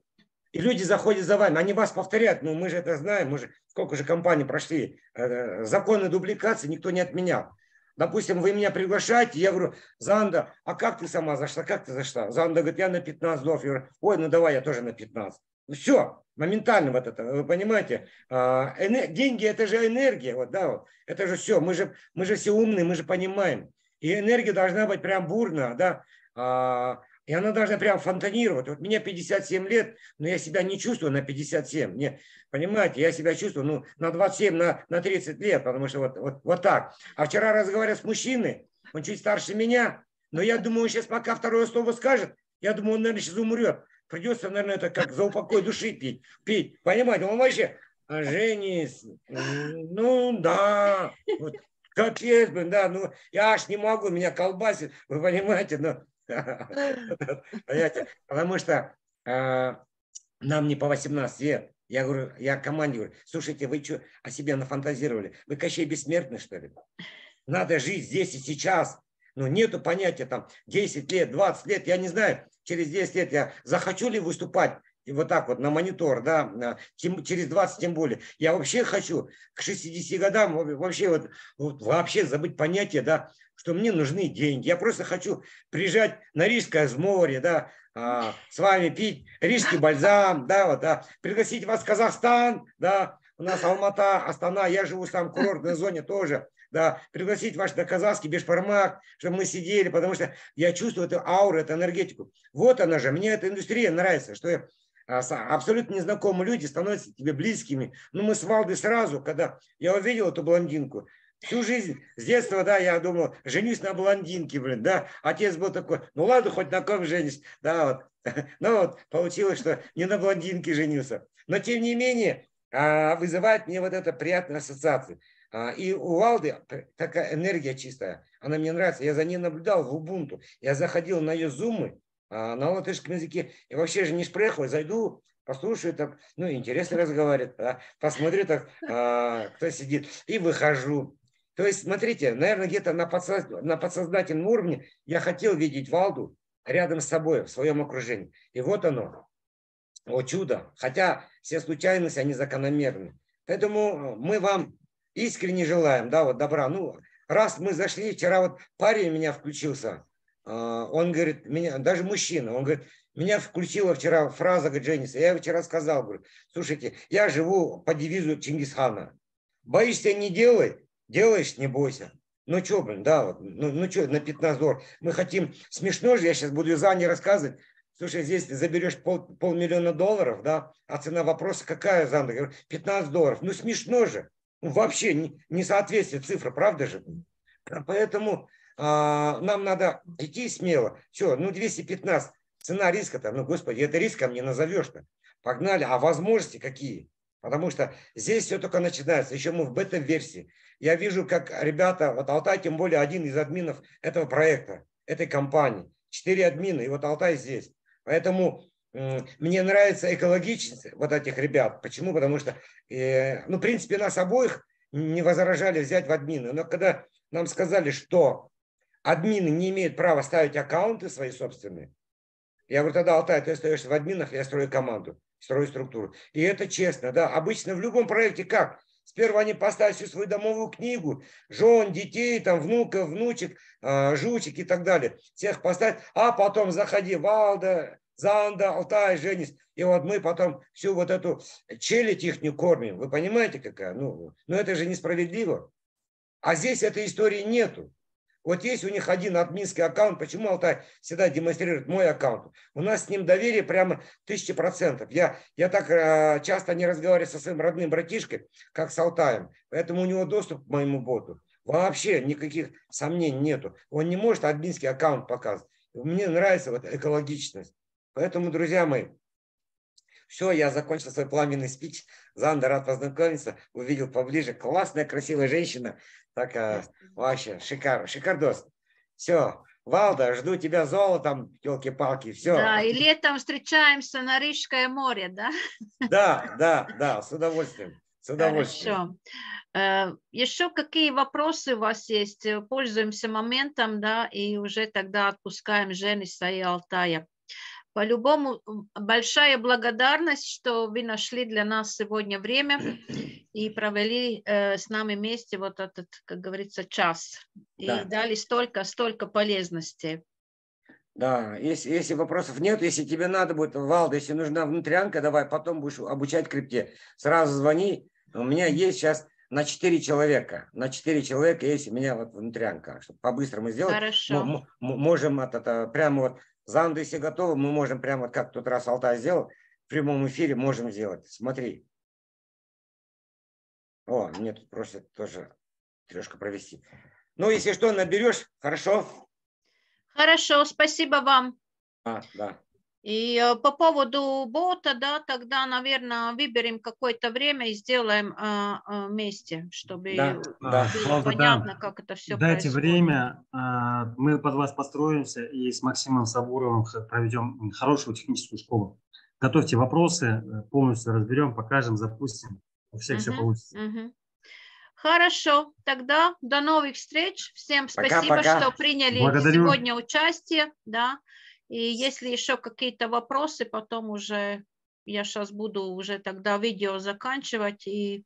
и люди заходят за вами, они вас повторяют, ну мы же это знаем, мы же сколько же компаний прошли, э, законы дубликации никто не отменял. Допустим, вы меня приглашаете, я говорю, Занда, а как ты сама зашла, как ты зашла? Занда говорит, я на 15 долларов. Я говорю, ой, ну давай, я тоже на 15. Ну все, моментально вот это, вы понимаете, а, деньги это же энергия, вот, да, вот, это же все, мы же, мы же все умные, мы же понимаем. И энергия должна быть прям бурная, да, а, и она должна прям фонтанировать. Вот мне 57 лет, но я себя не чувствую на 57. Не, понимаете, я себя чувствую ну, на 27, на, на 30 лет, потому что вот, вот, вот так. А вчера разговаривал с мужчиной, он чуть старше меня, но я думаю, он сейчас пока второе слово скажет, я думаю, он, наверное, сейчас умрет. Придется, наверное, это как за упокой души пить. пить. Понимаете, он вообще, а Женис, ну да, вот, капец, блин, да, ну я аж не могу, меня колбасит, вы понимаете, но Понимаете? Потому что э, нам не по 18 лет. Я говорю, я команде говорю, слушайте, вы что о себе нафантазировали? Вы Кощей бессмертны, что ли? Надо жить здесь и сейчас. Ну, нету понятия там 10 лет, 20 лет, я не знаю, через 10 лет я захочу ли выступать и вот так вот на монитор, да, тем, через 20 тем более. Я вообще хочу к 60 годам вообще вот, вот вообще забыть понятие, да, что мне нужны деньги. Я просто хочу приезжать на Рижское море, да, а, с вами пить рижский бальзам, да, вот, да, пригласить вас в Казахстан, да, у нас Алмата, Астана, я живу в самом курортной зоне тоже, да, пригласить вас на казахский бешпармак, чтобы мы сидели, потому что я чувствую эту ауру, эту энергетику. Вот она же, мне эта индустрия нравится, что а, абсолютно незнакомые люди становятся тебе близкими. Ну, мы с Валдой сразу, когда я увидел эту блондинку, Всю жизнь, с детства, да, я думал, женюсь на блондинке, блин, да. Отец был такой, ну ладно, хоть на ком женись, да, вот. Ну вот, получилось, что не на блондинке женился. Но, тем не менее, а, вызывает мне вот это приятная ассоциация. А, и у Валды такая энергия чистая, она мне нравится. Я за ней наблюдал в Ubuntu. Я заходил на ее зумы а, на латышском языке. И вообще же не шпрехал, зайду, послушаю, так, ну, интересно разговаривает, да, посмотрю, так, кто сидит, и выхожу. То есть, смотрите, наверное, где-то на, подсоз... на подсознательном уровне я хотел видеть Валду рядом с собой, в своем окружении. И вот оно, о чудо. Хотя все случайности, они закономерны. Поэтому мы вам искренне желаем, да, вот добра. Ну, раз мы зашли, вчера вот парень меня включился, а, он говорит, меня, даже мужчина, он говорит, меня включила вчера фраза Дженниса. Я вчера сказал, говорю, слушайте, я живу по девизу Чингисхана. Боишься, не делай, делаешь, не бойся. Ну что, блин, да, вот, ну, ну что, на 15 долларов. Мы хотим, смешно же, я сейчас буду за не рассказывать. Слушай, здесь заберешь пол, полмиллиона долларов, да, а цена вопроса какая, Занда? Говорю, 15 долларов. Ну смешно же. Ну, вообще не, не соответствует цифра, правда же? Поэтому а, нам надо идти смело. Все, ну 215. Цена риска-то, ну, господи, это риском не назовешь-то. Погнали. А возможности какие? Потому что здесь все только начинается. Еще мы в бета-версии. Я вижу, как ребята, вот Алтай, тем более один из админов этого проекта, этой компании. Четыре админа, и вот Алтай здесь. Поэтому мне нравится экологичность вот этих ребят. Почему? Потому что, э, ну, в принципе, нас обоих не возражали взять в админы. Но когда нам сказали, что админы не имеют права ставить аккаунты свои собственные, я говорю, тогда, Алтай, ты остаешься в админах, я строю команду, строю структуру. И это честно, да. Обычно в любом проекте как? Сперва они поставят всю свою домовую книгу, жен, детей, там, внуков, внучек, э, жучек и так далее. Всех поставить, а потом заходи, Валда, Занда, Алтай, Женис. И вот мы потом всю вот эту челядь их не кормим. Вы понимаете, какая? Ну, ну это же несправедливо. А здесь этой истории нету. Вот есть у них один админский аккаунт. Почему Алтай всегда демонстрирует мой аккаунт? У нас с ним доверие прямо тысяча процентов. Я, я так э, часто не разговариваю со своим родным братишкой, как с Алтаем. Поэтому у него доступ к моему боту. Вообще никаких сомнений нету. Он не может админский аккаунт показывать. Мне нравится вот экологичность. Поэтому, друзья мои, все, я закончил свой пламенный спич. Занда, рад познакомиться. Увидел поближе. Классная, красивая женщина. Так, а, вообще, шикар, шикардос. Все, Валда, жду тебя золотом, елки-палки, все. Да, и летом встречаемся на Рижское море, да? Да, да, да, с удовольствием. С удовольствием. Хорошо. Э, Еще какие вопросы у вас есть? Пользуемся моментом, да, и уже тогда отпускаем Жениса и Алтая. По-любому большая благодарность, что вы нашли для нас сегодня время и провели э, с нами вместе вот этот, как говорится, час. И да. дали столько, столько полезности. Да, если, если вопросов нет, если тебе надо будет, Валда, если нужна внутрянка, давай потом будешь обучать крипте. Сразу звони. У меня есть сейчас на 4 человека. На 4 человека есть у меня вот внутрянка. Чтобы по-быстрому сделать. Хорошо. Мы, можем это, это, прямо вот Занды, если готовы, мы можем прямо как тот раз Алтай сделал, в прямом эфире можем сделать. Смотри. О, мне тут просят тоже трешку провести. Ну, если что, наберешь, хорошо? Хорошо, спасибо вам. А, да. И э, по поводу бота, да, тогда, наверное, выберем какое-то время и сделаем а, а, вместе, чтобы да, да. было понятно, да. как это все Дайте происходит. время, а, мы под вас построимся и с Максимом Сабуровым проведем хорошую техническую школу. Готовьте вопросы, э, полностью разберем, покажем, запустим. У всех uh-huh, все получится. Uh-huh. Хорошо, тогда до новых встреч. Всем спасибо, пока, пока. что приняли Благодарю. сегодня участие. Да. И если еще какие-то вопросы, потом уже я сейчас буду уже тогда видео заканчивать и